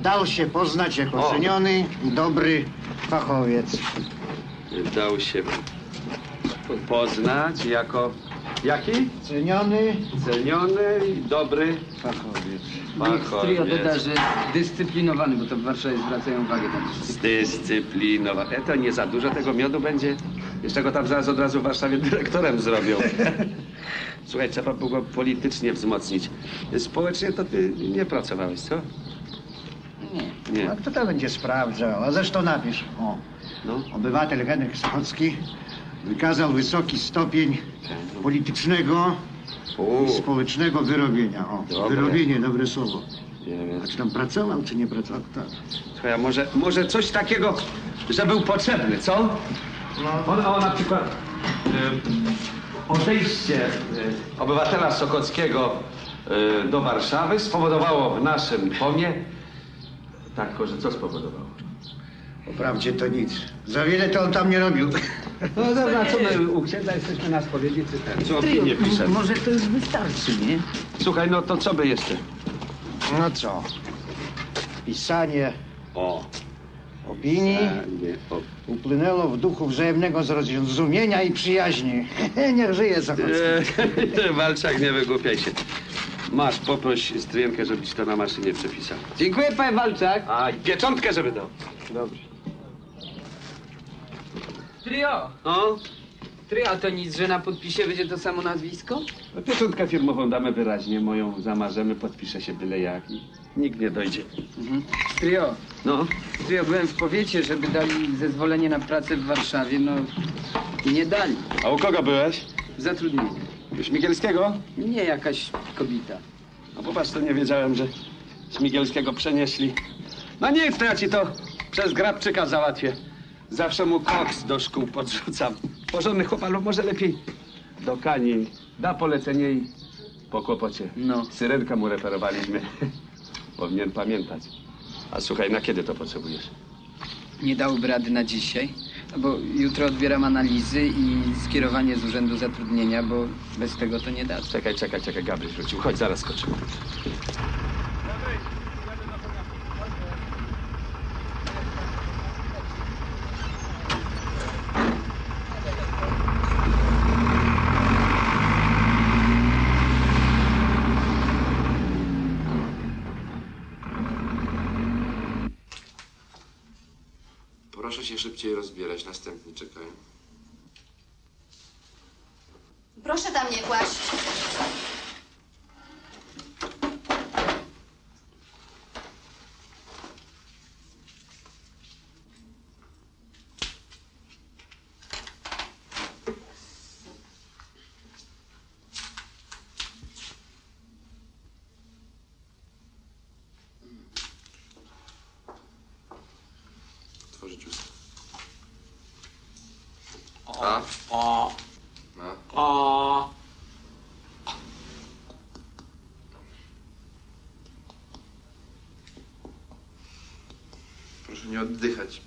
Dał się poznać jako O. ceniony i dobry fachowiec. Dał się poznać jako... Jaki? Ceniony Ceniony i dobry fachowiec. Trio fachowiec. doda, że dyscyplinowany, bo to w Warszawie zwracają uwagę na to. Zdyscyplinowany. E, to nie za dużo tego miodu będzie. Jeszcze go tam zaraz od razu w Warszawie dyrektorem zrobią. Słuchaj, trzeba było go politycznie wzmocnić. Społecznie to ty nie pracowałeś, co? Nie. A kto to będzie sprawdzał? A zresztą napisz. O. No. Obywatel Henryk Sochocki wykazał wysoki stopień politycznego i społecznego wyrobienia. O, Dobre. wyrobienie, dobre słowo. Nie wiem. A czy tam pracował, czy nie pracował? Tak. Słuchaj, a może, może coś takiego, że był potrzebny, co? No. On, o, na przykład y, odejście y, obywatela Sokockiego y, do Warszawy spowodowało w naszym pomie tak, że co spowodowało? Wprawdzie to nic. Za wiele to on tam nie robił. No dobra, co my u księdza jesteśmy na spowiedzi, czy ten? Co opinię pisze? Może to już wystarczy, nie? Słuchaj, no to co by jeszcze? No co? Pisanie O. opinii Nie, o. upłynęło w duchu wzajemnego zrozumienia i przyjaźni. Niech żyje Sochocki. E, Walczak, nie wygłupiaj się. Masz, poproś stryjenkę, żeby ci to na maszynie przepisał. Dziękuję, panie Walczak. A, i pieczątkę, żeby dał. Dobrze. Trio! No? Trio, a to nic, że na podpisie będzie to samo nazwisko? No, pieczątkę firmową damy wyraźnie, moją zamarzemy, podpisze się byle jak i nikt nie dojdzie. Mhm. Trio. No? Trio, byłem w powiecie, żeby dali zezwolenie na pracę w Warszawie, no i nie dali. A u kogo byłeś? Zatrudnienie. Śmigielskiego? Nie jakaś kobieta. No popatrz, to nie wiedziałem, że Śmigielskiego przenieśli. No nic, to ja ci to przez Grabczyka załatwię. Zawsze mu koks do szkół podrzucam. Porządny chłopak, lub może lepiej do Kani. Da polecenie i po kłopocie. No. Syrenkę mu referowaliśmy. Powinien pamiętać. A słuchaj, na kiedy to potrzebujesz? Nie dałoby rady na dzisiaj, no bo jutro odbieram analizy i skierowanie z Urzędu Zatrudnienia, bo bez tego to nie da. Czekaj, czekaj, czekaj, Gabryś wrócił. Chodź, zaraz skoczymy. Proszę szybciej rozbierać, następni czekają. Proszę tam nie kłaść. Otworzyć usta. A? O. No. O. Proszę nie oddychać.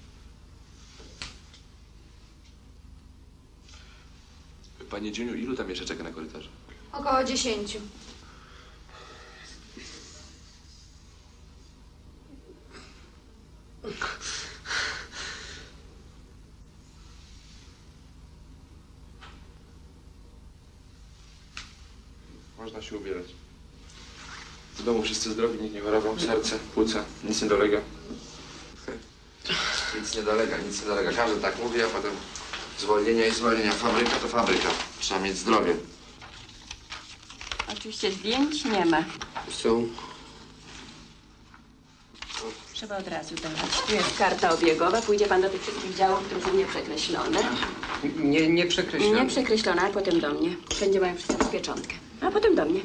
Panie Dziuniu, ilu tam jeszcze czeka na korytarzu? Około dziesięciu. Można się ubierać. W domu wszyscy zdrowi, nikt nie chorował, serce, płuca, nic nie dolega. Nic nie dolega, nic nie dolega. Każdy tak mówi, a potem zwolnienia i zwolnienia. Fabryka to fabryka. Trzeba mieć zdrowie. Oczywiście zdjęć nie ma. Są. Trzeba od razu dawać. Tu jest karta obiegowa. Pójdzie pan do tych wszystkich działów, które są nieprzekreślone. Nie, nie przekreślam. Nie przekreślone, a potem do mnie. Będzie mają wszystko pieczątkę. A potem do mnie.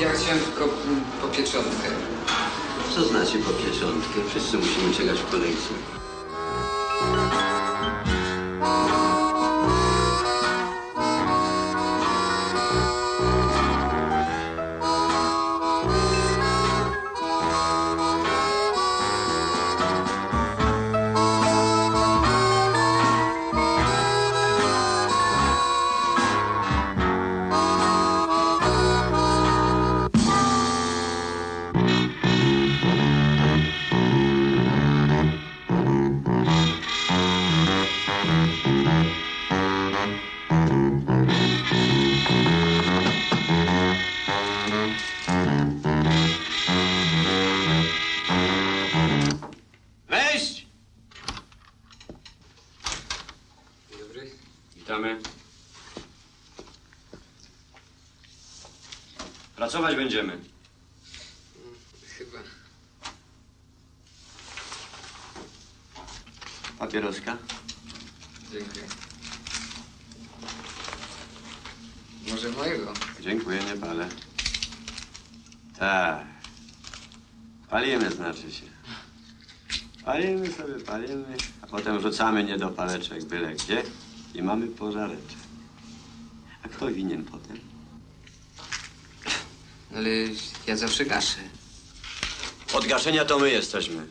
Ja chciałem tylko po pieczątkę. Co znaczy po pieczątkę? Wszyscy musimy czekać w kolejce. Będziemy. Chyba. Papieroska? Dziękuję. Może mojego? Dziękuję, nie palę. Tak. Palimy, znaczy się. Palimy sobie, palimy, a potem rzucamy niedopaleczek byle gdzie i mamy pożareczek. A kto winien potem? Ale ja zawsze gaszę. Od gaszenia to my jesteśmy.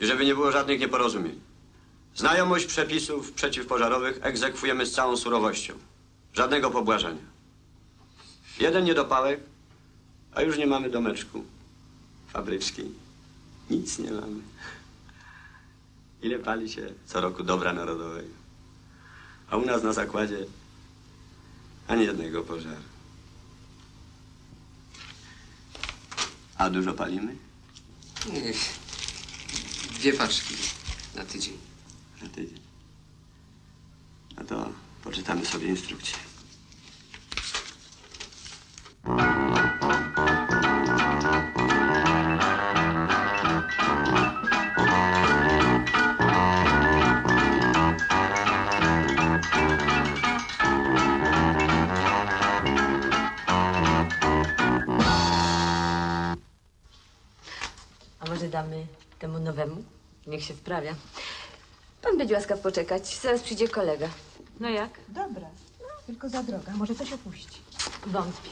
I żeby nie było żadnych nieporozumień. Znajomość przepisów przeciwpożarowych egzekwujemy z całą surowością. Żadnego pobłażania. Jeden niedopałek, a już nie mamy domeczku fabryczki. Nic nie mamy. Ile pali się co roku dobra narodowego. A u nas na zakładzie ani jednego pożaru. A dużo palimy? Nie, Dwie paczki na tydzień. Na tydzień. No to poczytamy sobie instrukcję. Nowemu? Niech się wprawia. Pan będzie łaskaw poczekać. Zaraz przyjdzie kolega. No jak? Dobra, tylko za droga. Może coś opuści. Wątpię.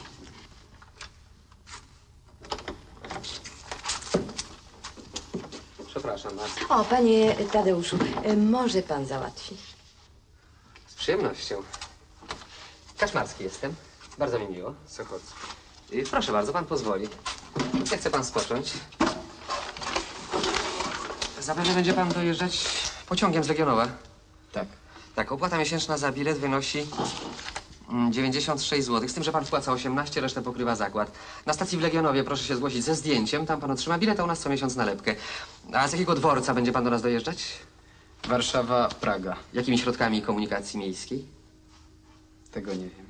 Przepraszam bardzo. O, panie Tadeuszu, y, może pan załatwi. Z przyjemnością. Kaczmarski jestem. Bardzo mi miło. Sochocki. Y, Proszę bardzo, pan pozwoli. Jak chce pan spocząć? Zapewne będzie pan dojeżdżać pociągiem z Legionowa. Tak. Tak, opłata miesięczna za bilet wynosi mm, 96 zł. Z tym, że pan wpłaca 18, resztę pokrywa zakład. Na stacji w Legionowie proszę się zgłosić ze zdjęciem. Tam pan otrzyma bilet, a u nas co miesiąc nalepkę. A z jakiego dworca będzie pan do nas dojeżdżać? Warszawa, Praga. Jakimi środkami komunikacji miejskiej? Tego nie wiem.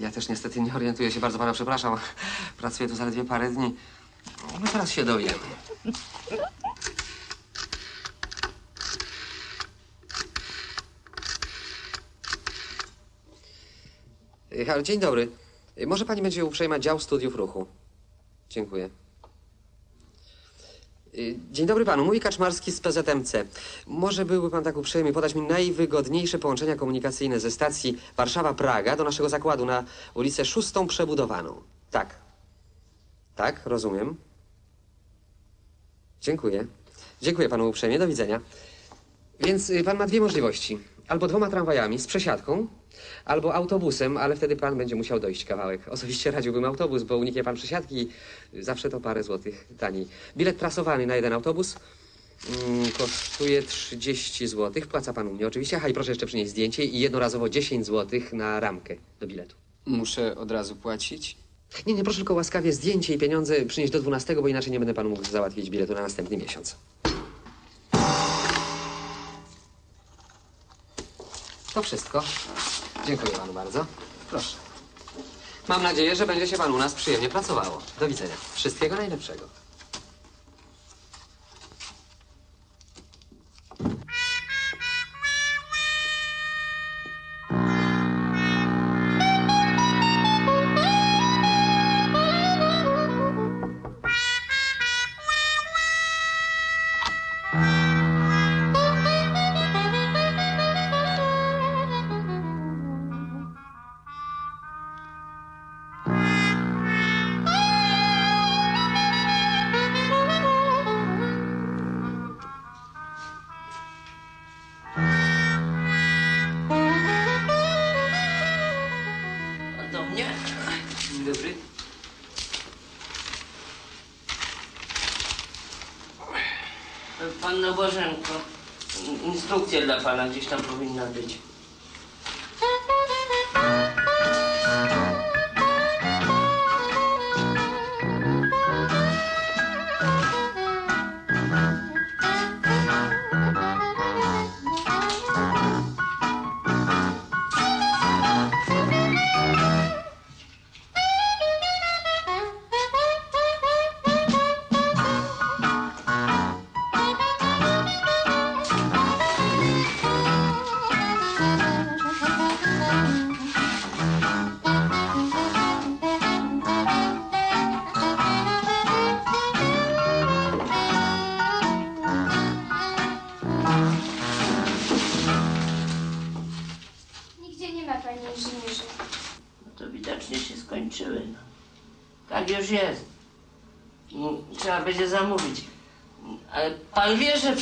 Ja też niestety nie orientuję się, bardzo pana przepraszam. Pracuję tu zaledwie parę dni. No teraz się dowiem. Halo, Dzień dobry. Y, Może pani będzie uprzejma dział studiów ruchu. Dziękuję. Y, Dzień dobry panu, mówi Kaczmarski z PZMC. Może byłby pan tak uprzejmy podać mi najwygodniejsze połączenia komunikacyjne ze stacji Warszawa-Praga do naszego zakładu na ulicę Szóstą Przebudowaną. Tak. Tak, rozumiem. Dziękuję. Dziękuję panu uprzejmie, do widzenia. Więc y, pan ma dwie możliwości. Albo dwoma tramwajami z przesiadką, albo autobusem, ale wtedy pan będzie musiał dojść kawałek. Osobiście radziłbym autobus, bo uniknie pan przesiadki zawsze to parę złotych taniej. Bilet trasowany na jeden autobus mm, kosztuje 30 złotych. Płaca pan u mnie oczywiście. Aha, i proszę jeszcze przynieść zdjęcie i jednorazowo 10 złotych na ramkę do biletu. Muszę od razu płacić? Nie, nie, proszę tylko łaskawie zdjęcie i pieniądze przynieść do 12, bo inaczej nie będę panu mógł załatwić biletu na następny miesiąc. To wszystko. Dziękuję panu bardzo. Proszę. Mam nadzieję, że będzie się panu u nas przyjemnie pracowało. Do widzenia. Wszystkiego najlepszego.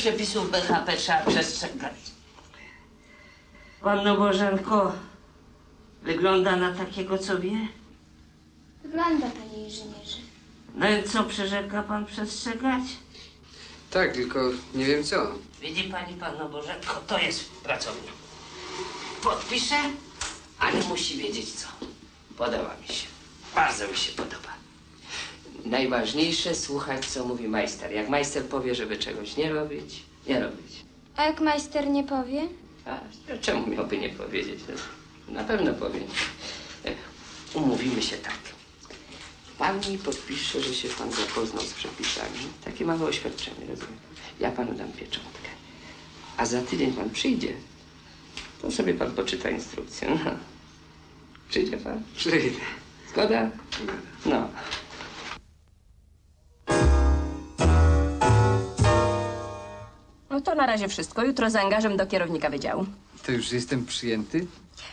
Przepisów BHP trzeba przestrzegać. Panno Bożenko, wygląda na takiego, co wie? Wygląda, panie inżynierze. No i co przyrzeka pan przestrzegać? Tak, tylko nie wiem co. Widzi pani, panno Bożenko, to jest pracownik. Podpisze, ale musi wiedzieć co. Podoba mi się. Bardzo mi się podoba. Najważniejsze słuchać, co mówi majster. Jak majster powie, żeby czegoś nie robić, nie robić. A jak majster nie powie? A czemu miałby nie powiedzieć? Na pewno powie. Umówimy się tak. Pan mi podpisze, że się pan zapoznał z przepisami. Takie małe oświadczenie, rozumiem. Ja panu dam pieczątkę. A za tydzień pan przyjdzie, to sobie pan poczyta instrukcję. No. Przyjdzie pan? Przyjdę. Zgoda? No. No to na razie wszystko. Jutro zaangażem do kierownika wydziału. To już jestem przyjęty?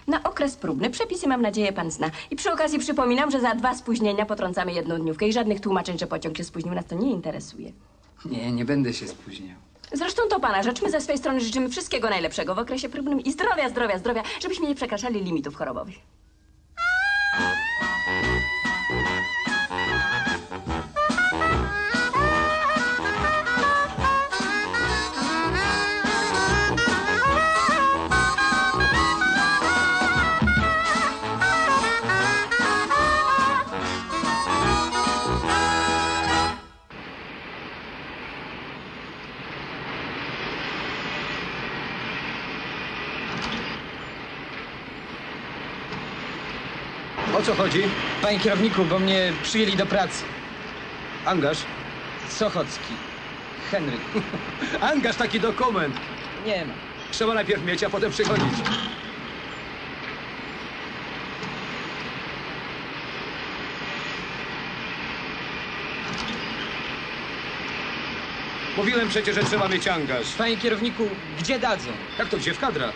Na okres próbny przepisy mam nadzieję pan zna. I przy okazji przypominam, że za dwa spóźnienia potrącamy jedną dniówkę i żadnych tłumaczeń, że pociąg się spóźnił, nas to nie interesuje. Nie, nie będę się spóźniał. Zresztą to pana rzecz. My ze swojej strony życzymy wszystkiego najlepszego w okresie próbnym i zdrowia, zdrowia, zdrowia, żebyśmy nie przekraczali limitów chorobowych. Panie kierowniku, bo mnie przyjęli do pracy. Angaż? Sochocki. Henryk. Angaż taki dokument. Nie ma. Trzeba najpierw mieć, a potem przychodzić. Mówiłem przecież, że trzeba mieć angaż. Panie kierowniku, gdzie dadzą? Jak to gdzie? W kadra.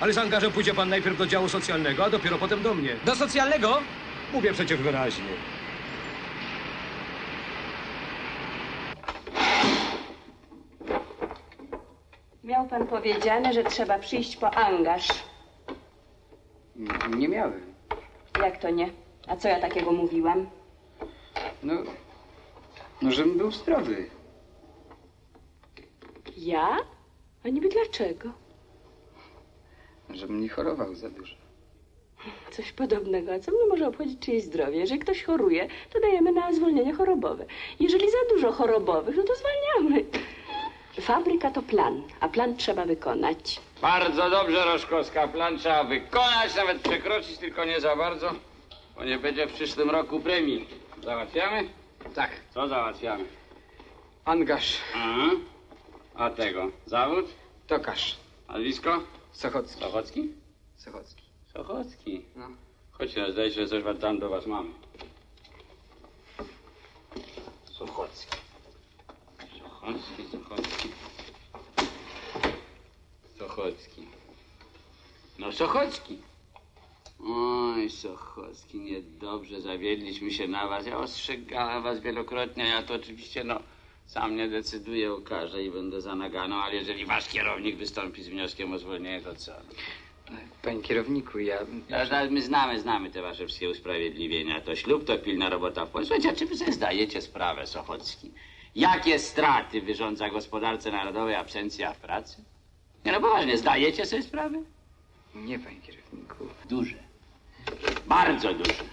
Ale z angażem pójdzie pan najpierw do działu socjalnego, a dopiero potem do mnie. Do socjalnego? Mówię przecież wyraźnie. Miał pan powiedziane, że trzeba przyjść po angaż. Nie miałem. Jak to nie? A co ja takiego mówiłam? No, no żebym był zdrowy. Ja? A niby dlaczego? Żebym nie chorował za dużo. Coś podobnego. A co mnie może obchodzić czyjeś zdrowie? Jeżeli ktoś choruje, to dajemy na zwolnienie chorobowe. Jeżeli za dużo chorobowych, no to zwalniamy. Fabryka to plan, a plan trzeba wykonać. Bardzo dobrze, Roszkowska. Plan trzeba wykonać, nawet przekroczyć, tylko nie za bardzo, bo nie będzie w przyszłym roku premii. Załatwiamy? Tak. Co załatwiamy? Angaż. Aha. A tego? Zawód? Tokarz. Nazwisko? Sochocki. Sochocki? Sochocki. Sochocki. No. Chodźcie, no, zdaje się, że coś tam do was mamy. Sochocki. Sochocki, Sochocki. Sochocki. No, Sochocki. Oj, Sochocki, niedobrze zawiedliśmy się na was. Ja ostrzegałem was wielokrotnie, ja to oczywiście, no, sam nie decyduję o karze i będę za naganą, ale jeżeli wasz kierownik wystąpi z wnioskiem o zwolnienie, to co? Panie kierowniku, ja... Ja, ja, my znamy, znamy te wasze wszystkie usprawiedliwienia. To ślub, to pilna robota w Polsce. Słuchajcie, a czy wy sobie zdajecie sprawę, Sochocki? Jakie straty wyrządza gospodarce narodowej absencja w pracy? Nie no poważnie, zdajecie sobie sprawę? Nie, panie kierowniku. Duże. Bardzo duże.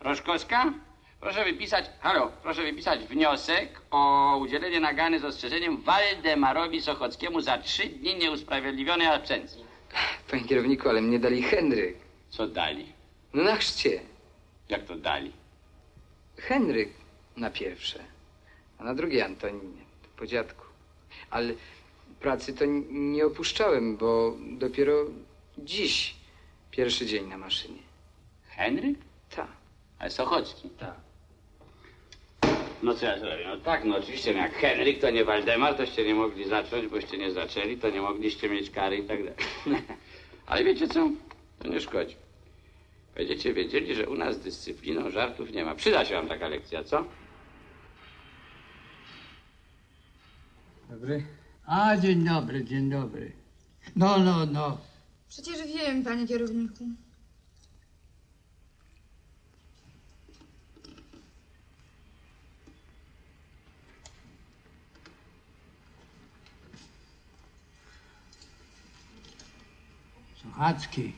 Roszkowska? Proszę wypisać, halo, proszę wypisać wniosek o udzielenie nagany z ostrzeżeniem Waldemarowi Sochockiemu za trzy dni nieusprawiedliwionej absencji. Panie kierowniku, ale mnie dali Henryk. Co dali? No na chrzcie. Jak to dali? Henryk na pierwsze, a na drugie Antoninie, po dziadku. Ale pracy to nie opuszczałem, bo dopiero dziś pierwszy dzień na maszynie. Henryk? Tak. Ale Sochocki? Tak. No co ja zrobię? No tak, no oczywiście, no jak Henryk to nie Waldemar, toście nie mogli zacząć, boście nie zaczęli, to nie mogliście mieć kary i tak dalej. Ale wiecie co? To nie szkodzi. Będziecie wiedzieli, że u nas z dyscypliną żartów nie ma. Przyda się wam taka lekcja, co? Dobry. A, dzień dobry, dzień dobry. No, no, no. Przecież wiem, panie kierowniku. Sochacki,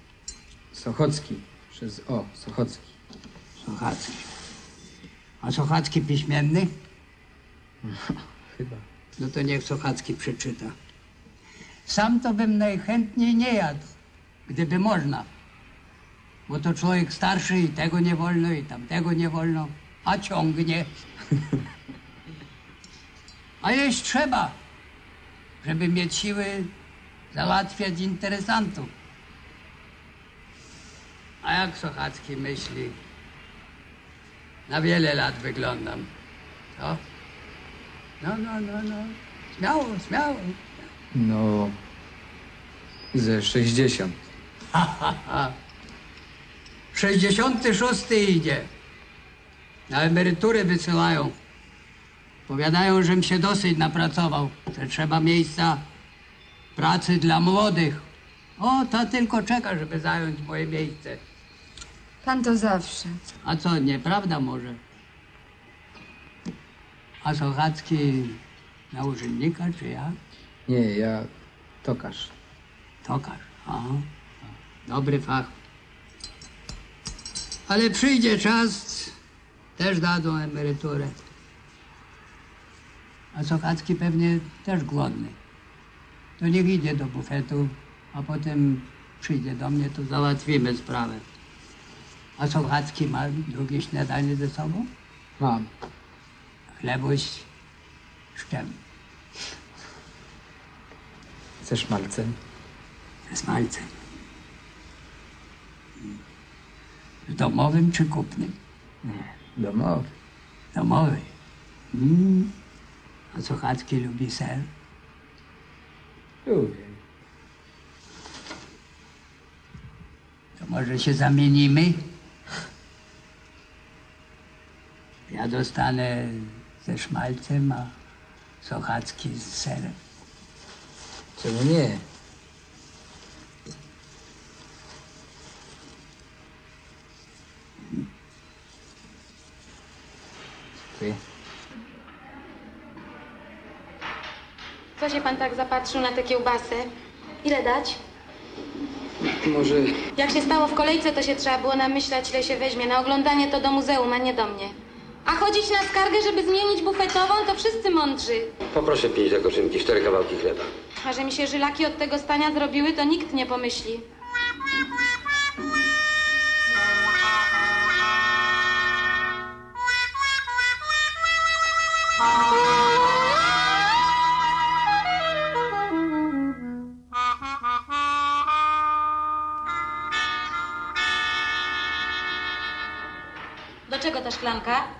Sochocki. Przez O. Sochocki. Sochacki. A Sochacki piśmienny? Chyba. No to niech Sochacki przeczyta. Sam to bym najchętniej nie jadł, gdyby można. Bo to człowiek starszy i tego nie wolno, i tamtego nie wolno, a ciągnie. A jeść trzeba, żeby mieć siły załatwiać interesantów. A jak Sochacki myśli, na wiele lat wyglądam. Co? No, no, no, no. Śmiało, śmiało. No... Ze 60. Ha, ha, ha. 66 idzie. Na emeryturę wysyłają. Powiadają, żem się dosyć napracował, że trzeba miejsca pracy dla młodych. O, to tylko czeka, żeby zająć moje miejsce. Pan to zawsze. A co, nieprawda może? A Sochacki na urzędnika, czy ja? Nie, ja tokarz. Tokarz, aha. Dobry fach. Ale przyjdzie czas, też dadzą emeryturę. A Sochacki pewnie też głodny. To niech idzie do bufetu, a potem przyjdzie do mnie, to załatwimy sprawę. A Sochacki ma drugie śniadanie ze sobą? Mam. Chlebuś z czym? Ze szmalcem. Ze smalcem. Z domowym czy kupnym? Nie, domowy. Domowy. Mm. A Sochacki lubi ser? Lubię. To może się zamienimy? Ja dostanę ze szmalcem, a Sochacki z serem. Czemu nie? Dziękuję. Co się pan tak zapatrzył na te kiełbasy? Ile dać? Może... Jak się stało w kolejce, to się trzeba było namyślać, ile się weźmie. Na oglądanie to do muzeum, a nie do mnie. A chodzić na skargę, żeby zmienić bufetową, to wszyscy mądrzy. Poproszę pięć do koszynki, cztery kawałki chleba. A że mi się żylaki od tego stania zrobiły, to nikt nie pomyśli. Do czego ta szklanka?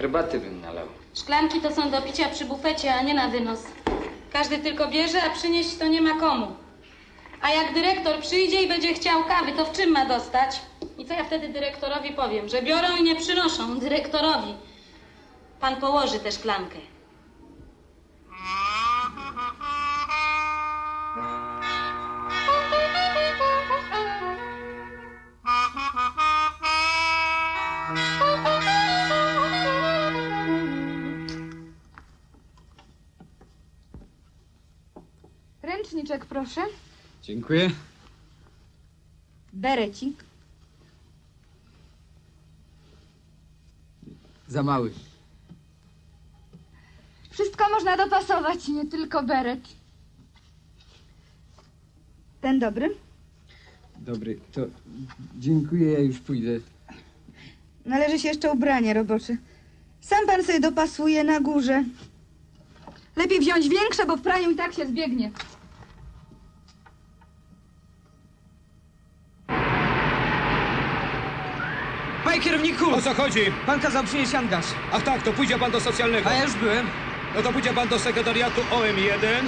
Herbaty bym nalał. Szklanki to są do picia przy bufecie, a nie na wynos. Każdy tylko bierze, a przynieść to nie ma komu. A jak dyrektor przyjdzie i będzie chciał kawy, to w czym ma dostać? I co ja wtedy dyrektorowi powiem? Że biorą i nie przynoszą. Dyrektorowi. Pan położy tę szklankę. Ręczniczek, proszę. Dziękuję. Berecik. Za mały. Wszystko można dopasować, nie tylko beret. Ten dobry? Dobry, to dziękuję, ja już pójdę. Należy się jeszcze ubranie robocze. Sam pan sobie dopasuje na górze. Lepiej wziąć większe, bo w praniu i tak się zbiegnie. Panie kierowniku! O co chodzi? Pan kazał przynieść angaż. Ach tak, to pójdzie pan do socjalnego. A ja już byłem. No to pójdzie pan do sekretariatu OM1.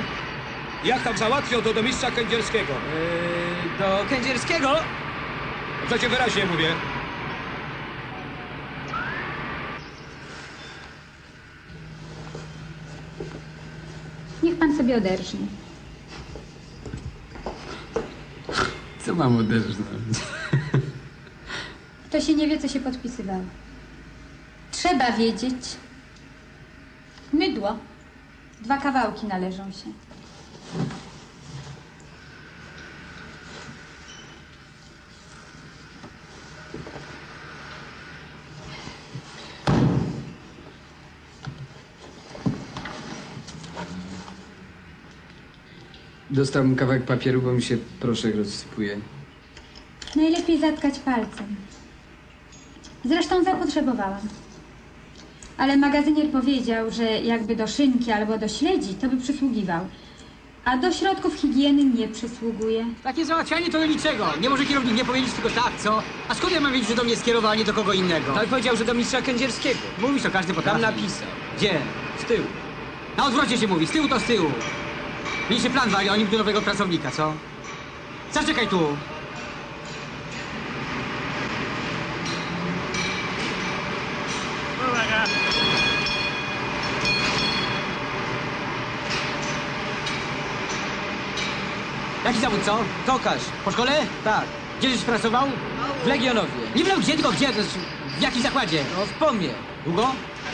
Jak tam załatwią, to do mistrza Kędzierskiego. Yy, do Kędzierskiego? Przecie wyraźnie mówię. Niech pan sobie oderżnie. Co mam oderznąć? To się nie wie, co się podpisywało. Trzeba wiedzieć. Mydło. Dwa kawałki należą się. Dostałbym kawałek papieru, bo mi się proszek rozsypuje. Najlepiej zatkać palcem. Zresztą zapotrzebowałam. Ale magazynier powiedział, że jakby do szynki albo do śledzi, to by przysługiwał. A do środków higieny nie przysługuje. Takie załatwianie to do niczego. Nie może kierownik nie powiedzieć tylko tak, co? A skąd ja mam wiedzieć, że do mnie skierował, a nie do kogo innego? Tak powiedział, że do mistrza Kędzierskiego. Mówisz to każdy potrafi. Tam napisał. Gdzie? Z tyłu. Na odwrocie się mówi, z tyłu to z tyłu. Mieliście plan wali o nim do nowego pracownika, co? Zaczekaj tu. Jaki zawód, co? Tokarz. Po szkole? Tak. Gdzie żeś pracował? W Legionowie. Nie wiem gdzie, tylko gdzie? To jest- W jakim zakładzie? No w Pomie. Długo?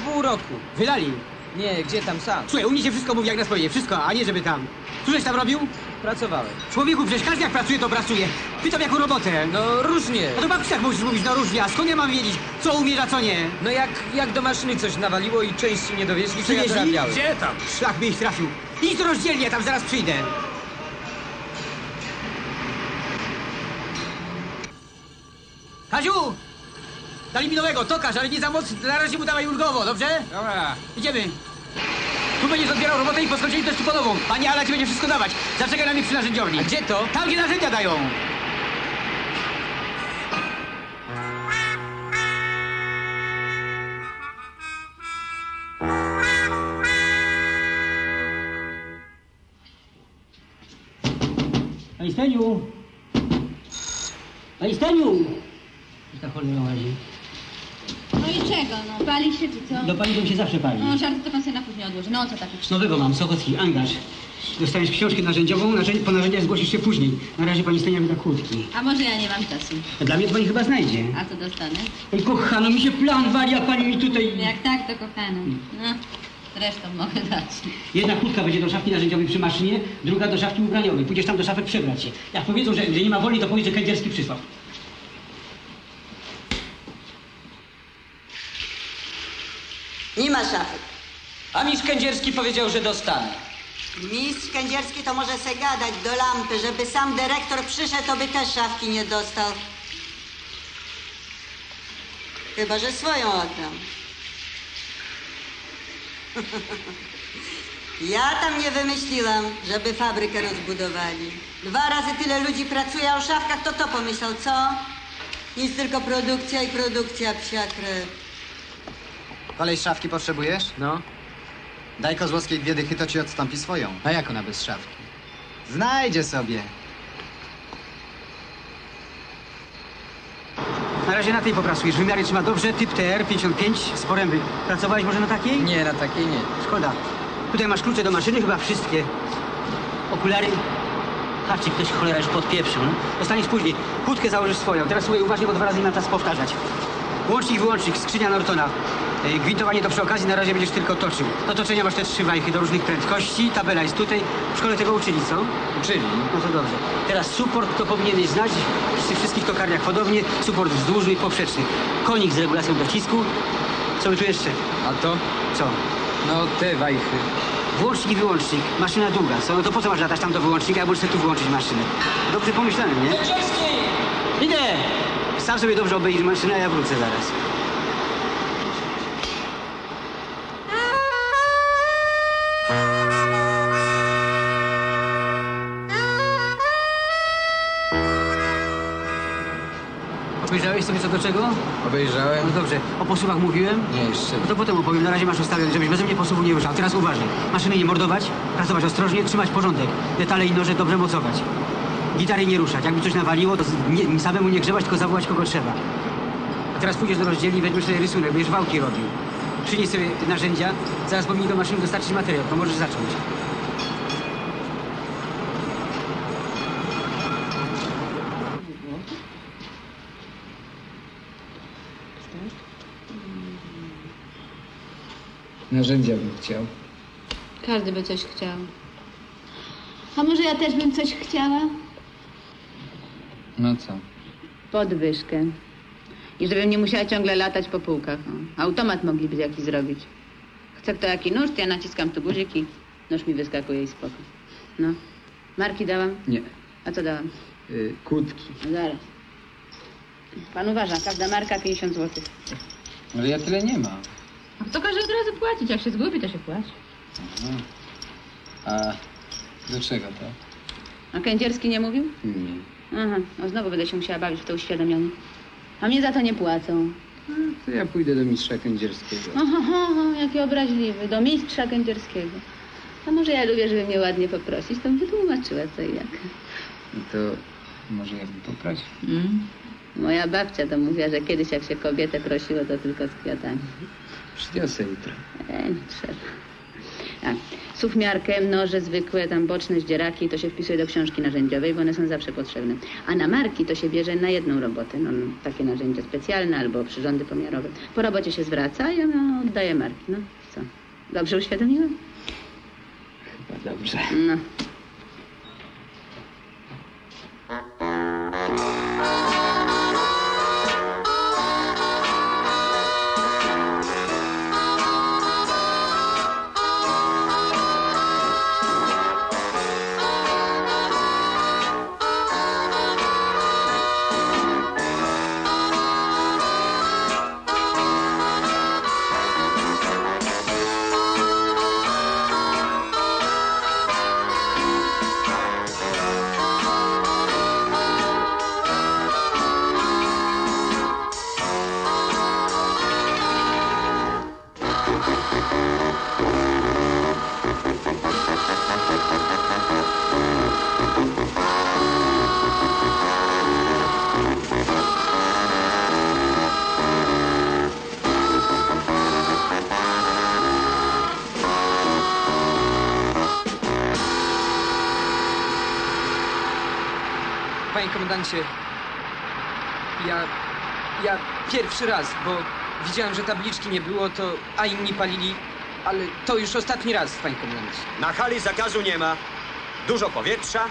Pół roku. Wylali. Nie, gdzie tam sam? Słuchaj, u mnie się wszystko mówi jak na swoje. Wszystko, a nie żeby tam. Co żeś tam robił? Pracowałem. Człowieku, przecież każdy jak pracuje, to pracuje. Pytam jaką robotę. No różnie. No to babci tak musisz mówić, no różnie. A skąd ja mam wiedzieć, co umiesz, a co nie? No jak, jak do maszyny coś nawaliło i części nie dowieźli, to ja Przywieźli? zarabiałem. Gdzie tam? Szlak by ich trafił. Idź do rozdzielni, ja tam zaraz przyjdę. Kaziu! Dali mi nowego, tokarz, ale nie za mocno. Na razie mu dawaj ulgowo, dobrze? Dobra. Idziemy. Tu będziesz odbierał robotę i po skończeniu też tu ponową. Pani Ala ci będzie wszystko dawać. Zaczekaj na mnie przy narzędziowni. A gdzie to? Tam, gdzie narzędzia dają. Panie Steniu! Panie Steniu! Gdzie ta cholera łazi? No i czego, no? Pali się czy co? Do pani to mi się zawsze pali. No, żarty to pan sobie na później odłoży. No, o co tak? Z nowego mam, Sokocki, angaż. Dostaniesz książkę narzędziową, narzędzie, po narzędziach zgłosisz się później. Na razie pani Stenia wyda kłódki. A może ja nie mam czasu? Dla mnie to pani chyba znajdzie. A co dostanę? Ej, kochano, mi się plan wali, a pani mi tutaj... Jak tak, to kochana. No, zresztą mogę dać. Jedna kłódka będzie do szafki narzędziowej przy maszynie, druga do szafki ubraniowej. Pójdziesz tam do szafek przebrać się. Jak powiedzą, że, że nie ma woli, to powiedz, że Kędzierski przysłał. Nie ma szafek. A mistrz Kędzierski powiedział, że dostanę. Mistrz Kędzierski to może se gadać do lampy, żeby sam dyrektor przyszedł, to by też szafki nie dostał. Chyba, że swoją oddam. Ja tam nie wymyśliłam, żeby fabrykę rozbudowali. Dwa razy tyle ludzi pracuje, a o szafkach to to pomyślał, co? Nic tylko produkcja i produkcja, psia krew. Kolej szafki potrzebujesz? No. Daj Kozłowskiej dwie dychy, to ci odstąpi swoją. A jak ona bez szafki? Znajdzie sobie. Na razie na tej popracujesz. Wymiary trzyma dobrze, typ TR 55 z poręby. Pracowałeś może na takiej? Nie, na takiej nie. Szkoda. Tutaj masz klucze do maszyny, chyba wszystkie. Okulary. Haczyk ktoś cholera już podpieprzył. No? Dostaniesz później. Kłódkę założysz swoją. Teraz słuchaj uważnie, bo dwa razy nie mam czas powtarzać. Łącznik, wyłącznik, skrzynia Nortona. Yy, Gwintowanie to przy okazji, na razie będziesz tylko toczył. Do toczenia masz te trzy wajchy do różnych prędkości. Tabela jest tutaj. W szkole tego uczyli, co? Uczyli. No to dobrze. Teraz suport to powinieneś znać. Przy wszystkich tokarniach podobnie. Suport wzdłużny i poprzeczny. Konik z regulacją docisku. Co by tu jeszcze? A to? Co? No te wajchy. Włącznik i wyłącznik. Maszyna długa. Co? No to po co masz latać tam do wyłącznika, możesz sobie tu wyłączyć maszynę? Dobrze pomyślane, nie? Idę! Sam sobie dobrze obejrzyj maszynę, a ja wrócę zaraz. Co do czego? Obejrzałem. No dobrze. O posuwach mówiłem? Nie, jeszcze. No to potem opowiem. Na razie masz ustawione, żebyś beze mnie posuwu nie ruszał. Teraz uważaj. Maszyny nie mordować, pracować ostrożnie, trzymać porządek. Detale i noże dobrze mocować. Gitary nie ruszać. Jakby coś nawaliło, to nie, samemu nie grzebać, tylko zawołać kogo trzeba. A teraz pójdziesz do rozdzielni i weźmiesz sobie rysunek, będziesz wałki robił. Przynieś sobie narzędzia, zaraz powinni do maszyny dostarczyć materiał, to możesz zacząć. Narzędzia bym chciał. Każdy by coś chciał. A może ja też bym coś chciała? No co? Podwyżkę. I żebym nie musiała ciągle latać po półkach. O. Automat mogliby jakiś zrobić. Chce kto jaki nóż, to ja naciskam tu guzik i nóż mi wyskakuje i spoko. No. Marki dałam? Nie. A co dałam? Y, kłódki. No zaraz. Pan uważa, każda marka 50 zł. Ale ja tyle nie mam. A to każe od razu płacić. Jak się zgubi, to się płaci. Aha. A do czego to? A Kędzierski nie mówił? Nie. Aha, no znowu będę się musiała bawić w to uświadomienie. A mnie za to nie płacą. No, to ja pójdę do mistrza kędzierskiego. Oho, ho, ho, jaki obraźliwy, do mistrza kędzierskiego. A może ja lubię, żeby mnie ładnie poprosić, to bym wytłumaczyła co i jak. No to może ja bym poprosił. Mm. Moja babcia to mówiła, że kiedyś jak się kobietę prosiło, to tylko z kwiatami. Przyniosę jutro. E, nie trzeba. A, sufmiarkę, noże zwykłe, tam boczne zdzieraki, to się wpisuje do książki narzędziowej, bo one są zawsze potrzebne. A na marki to się bierze na jedną robotę. No, no, takie narzędzia specjalne albo przyrządy pomiarowe. Po robocie się zwraca, a ja no, oddaję marki. No, co? Dobrze uświadomiłam? Chyba dobrze. No. Panie komendancie, ja, ja pierwszy raz, bo widziałem, że tabliczki nie było, to a inni palili, ale to już ostatni raz, panie komendancie. Na hali zakazu nie ma. Dużo powietrza.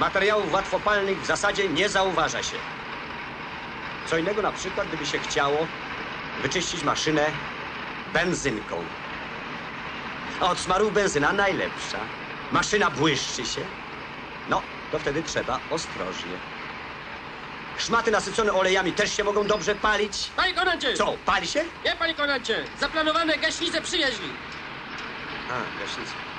Materiałów łatwopalnych w zasadzie nie zauważa się. Co innego na przykład, gdyby się chciało wyczyścić maszynę benzynką. A od smaru benzyna najlepsza. Maszyna błyszczy się. No, to wtedy trzeba ostrożnie. Szmaty nasycone olejami też się mogą dobrze palić. Panie konancie! Co, pali się? Nie, panie konancie! Zaplanowane gaśnice przyjeździ. A, gaśnica.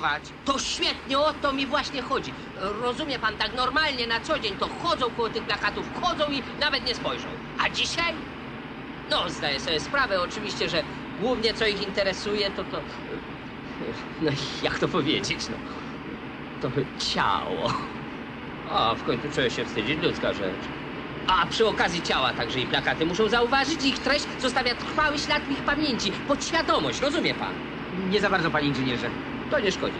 Pracować. To świetnie, o to mi właśnie chodzi. Rozumie pan, tak normalnie na co dzień to chodzą koło tych plakatów, chodzą i nawet nie spojrzą. A dzisiaj? No, zdaję sobie sprawę oczywiście, że głównie co ich interesuje to to... No, jak to powiedzieć, no... To ciało. A, w końcu czuję się wstydzić, ludzka rzecz. A przy okazji ciała także i plakaty muszą zauważyć, ich treść zostawia trwały ślad w ich pamięci, podświadomość, rozumie pan? Nie za bardzo, panie inżynierze. To nie szkodzi.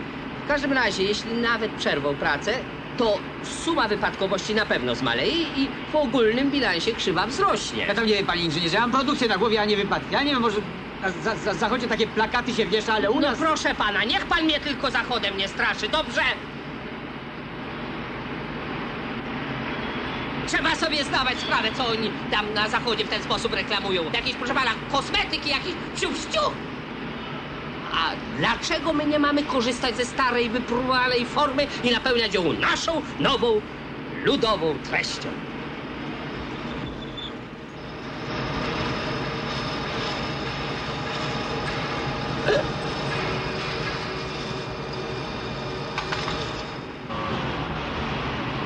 W każdym razie, jeśli nawet przerwą pracę, to suma wypadkowości na pewno zmaleje i w ogólnym bilansie krzywa wzrośnie. Ja tam nie wiem, panie inżynierze, ja mam produkcję na głowie, a nie wypadki. Ja nie wiem, może na za, za zachodzie takie plakaty się wiesza, ale u No nas... proszę pana, niech pan mnie tylko zachodem nie straszy, dobrze? Trzeba sobie zdawać sprawę, co oni tam na zachodzie w ten sposób reklamują. Jakieś, proszę pana, kosmetyki, jakiś psiu A dlaczego my nie mamy korzystać ze starej, wypróbanej formy i napełniać ją naszą, nową, ludową treścią?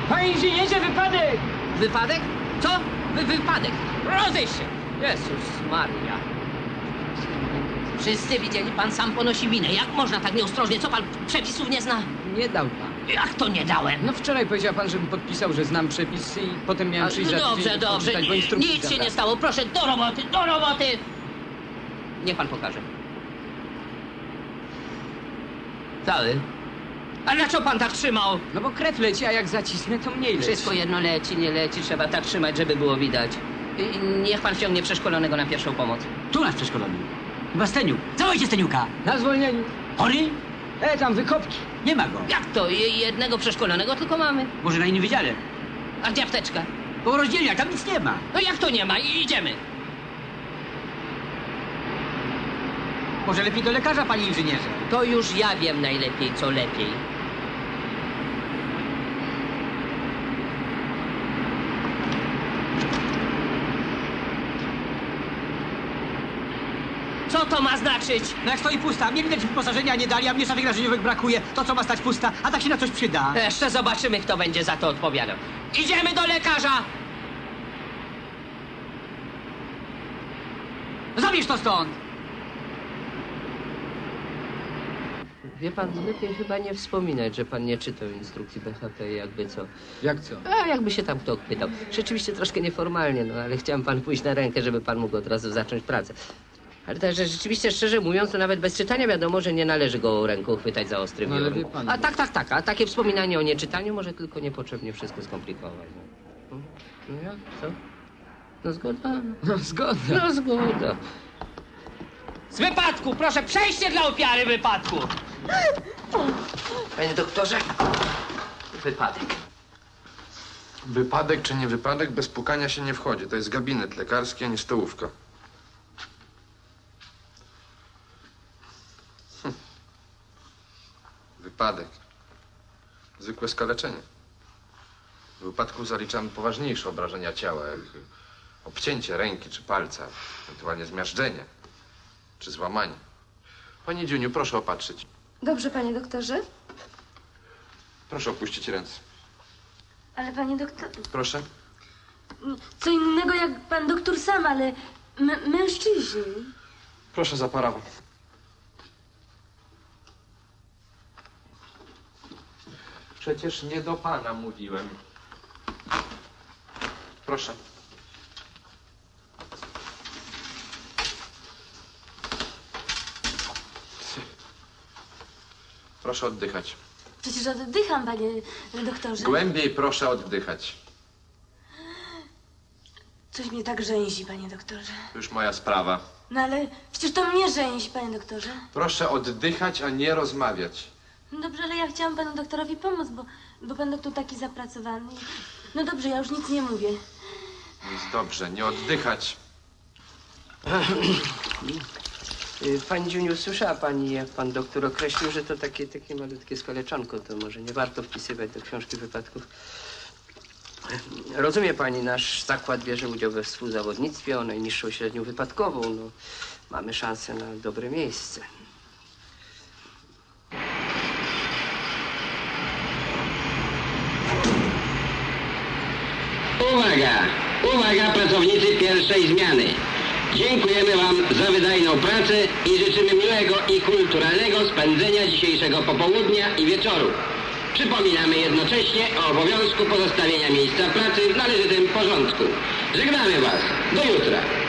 Panie inżynierze, wypadek! Wypadek? Co? Wy, wypadek. Rozejść się. Jezus Maria. Wszyscy widzieli, pan sam ponosi winę. Jak można tak nieostrożnie? Co pan przepisów nie zna? Nie dał pan. Jak to nie dałem? No wczoraj powiedział pan, żebym podpisał, że znam przepisy i potem miałem przyjść za Dobrze, tydzień dobrze. poczytać, bo instrukcji Nic się zabrałem. nie stało. Proszę, do roboty, do roboty. Niech pan pokaże. Cały. A dlaczego pan tak trzymał? No bo krew leci, a jak zacisnę, to mniej leci. Wszystko jedno leci, nie leci. Trzeba tak trzymać, żeby było widać. I niech pan ściągnie przeszkolonego na pierwszą pomoc. Tu nasz przeszkolony. Chyba Steniu. Zawołajcie Steniuka. Na zwolnieniu. Chory? E, tam wykopki. Nie ma go. Jak to? Je- Jednego przeszkolonego tylko mamy. Może na innym wydziale. A gdzie apteczka? Po rozdzielniach, tam nic nie ma. No jak to nie ma? I idziemy. Może lepiej do lekarza, panie inżynierze. To już ja wiem najlepiej, co lepiej. To ma znaczyć? No jak stoi pusta, mnie widać wyposażenia nie dali, a mnie szafek narzędziowych brakuje. To co ma stać pusta, a tak się na coś przyda. Jeszcze zobaczymy, kto będzie za to odpowiadał. Idziemy do lekarza! Zabierz to stąd! Wie pan, lepiej chyba nie wspominać, że pan nie czytał instrukcji BHP, jakby co. Jak co? A jakby się tam kto pytał. Rzeczywiście troszkę nieformalnie, no ale chciałem pan pójść na rękę, żeby pan mógł od razu zacząć pracę. Ale także rzeczywiście, szczerze mówiąc, to nawet bez czytania wiadomo, że nie należy go ręką chwytać za ostry No ale pan- A tak, tak, tak. A takie wspominanie o nieczytaniu może tylko niepotrzebnie wszystko skomplikować. No, no jak? Co? No zgoda? No zgoda. No zgoda. Z wypadku! Proszę, przejście dla ofiary wypadku! Panie doktorze, wypadek. Wypadek czy nie wypadek, bez pukania się nie wchodzi. To jest gabinet lekarski, a nie stołówka. Wypadek. Zwykłe skaleczenie. W wypadku zaliczamy poważniejsze obrażenia ciała, jak obcięcie ręki czy palca, ewentualnie zmiażdżenie czy złamanie. Pani Dziuniu, proszę opatrzyć. Dobrze, panie doktorze. Proszę opuścić ręce. Ale panie doktor... Proszę. co innego jak pan doktor sam, ale mężczyźni. Proszę za parawan. Przecież nie do pana mówiłem. Proszę. Proszę oddychać. Przecież oddycham, panie doktorze. Głębiej proszę oddychać. Coś mnie tak rzęzi, panie doktorze. To już moja sprawa. No ale przecież to mnie rzęzi, panie doktorze. Proszę oddychać, a nie rozmawiać. No dobrze, ale ja chciałam panu doktorowi pomóc, bo, bo pan doktor taki zapracowany. No dobrze, ja już nic nie mówię. Jest dobrze, nie oddychać. Y, Pani Dziuniu, słyszała pani, jak pan doktor określił, że to takie, takie malutkie skaleczonko, to może nie warto wpisywać do książki wypadków. Rozumie pani, nasz zakład bierze udział we współzawodnictwie o najniższą średnią wypadkową. No, mamy szansę na dobre miejsce. Uwaga! Uwaga, pracownicy pierwszej zmiany! Dziękujemy Wam za wydajną pracę i życzymy miłego i kulturalnego spędzenia dzisiejszego popołudnia i wieczoru. Przypominamy jednocześnie o obowiązku pozostawienia miejsca pracy w należytym porządku. Żegnamy Was. Do jutra.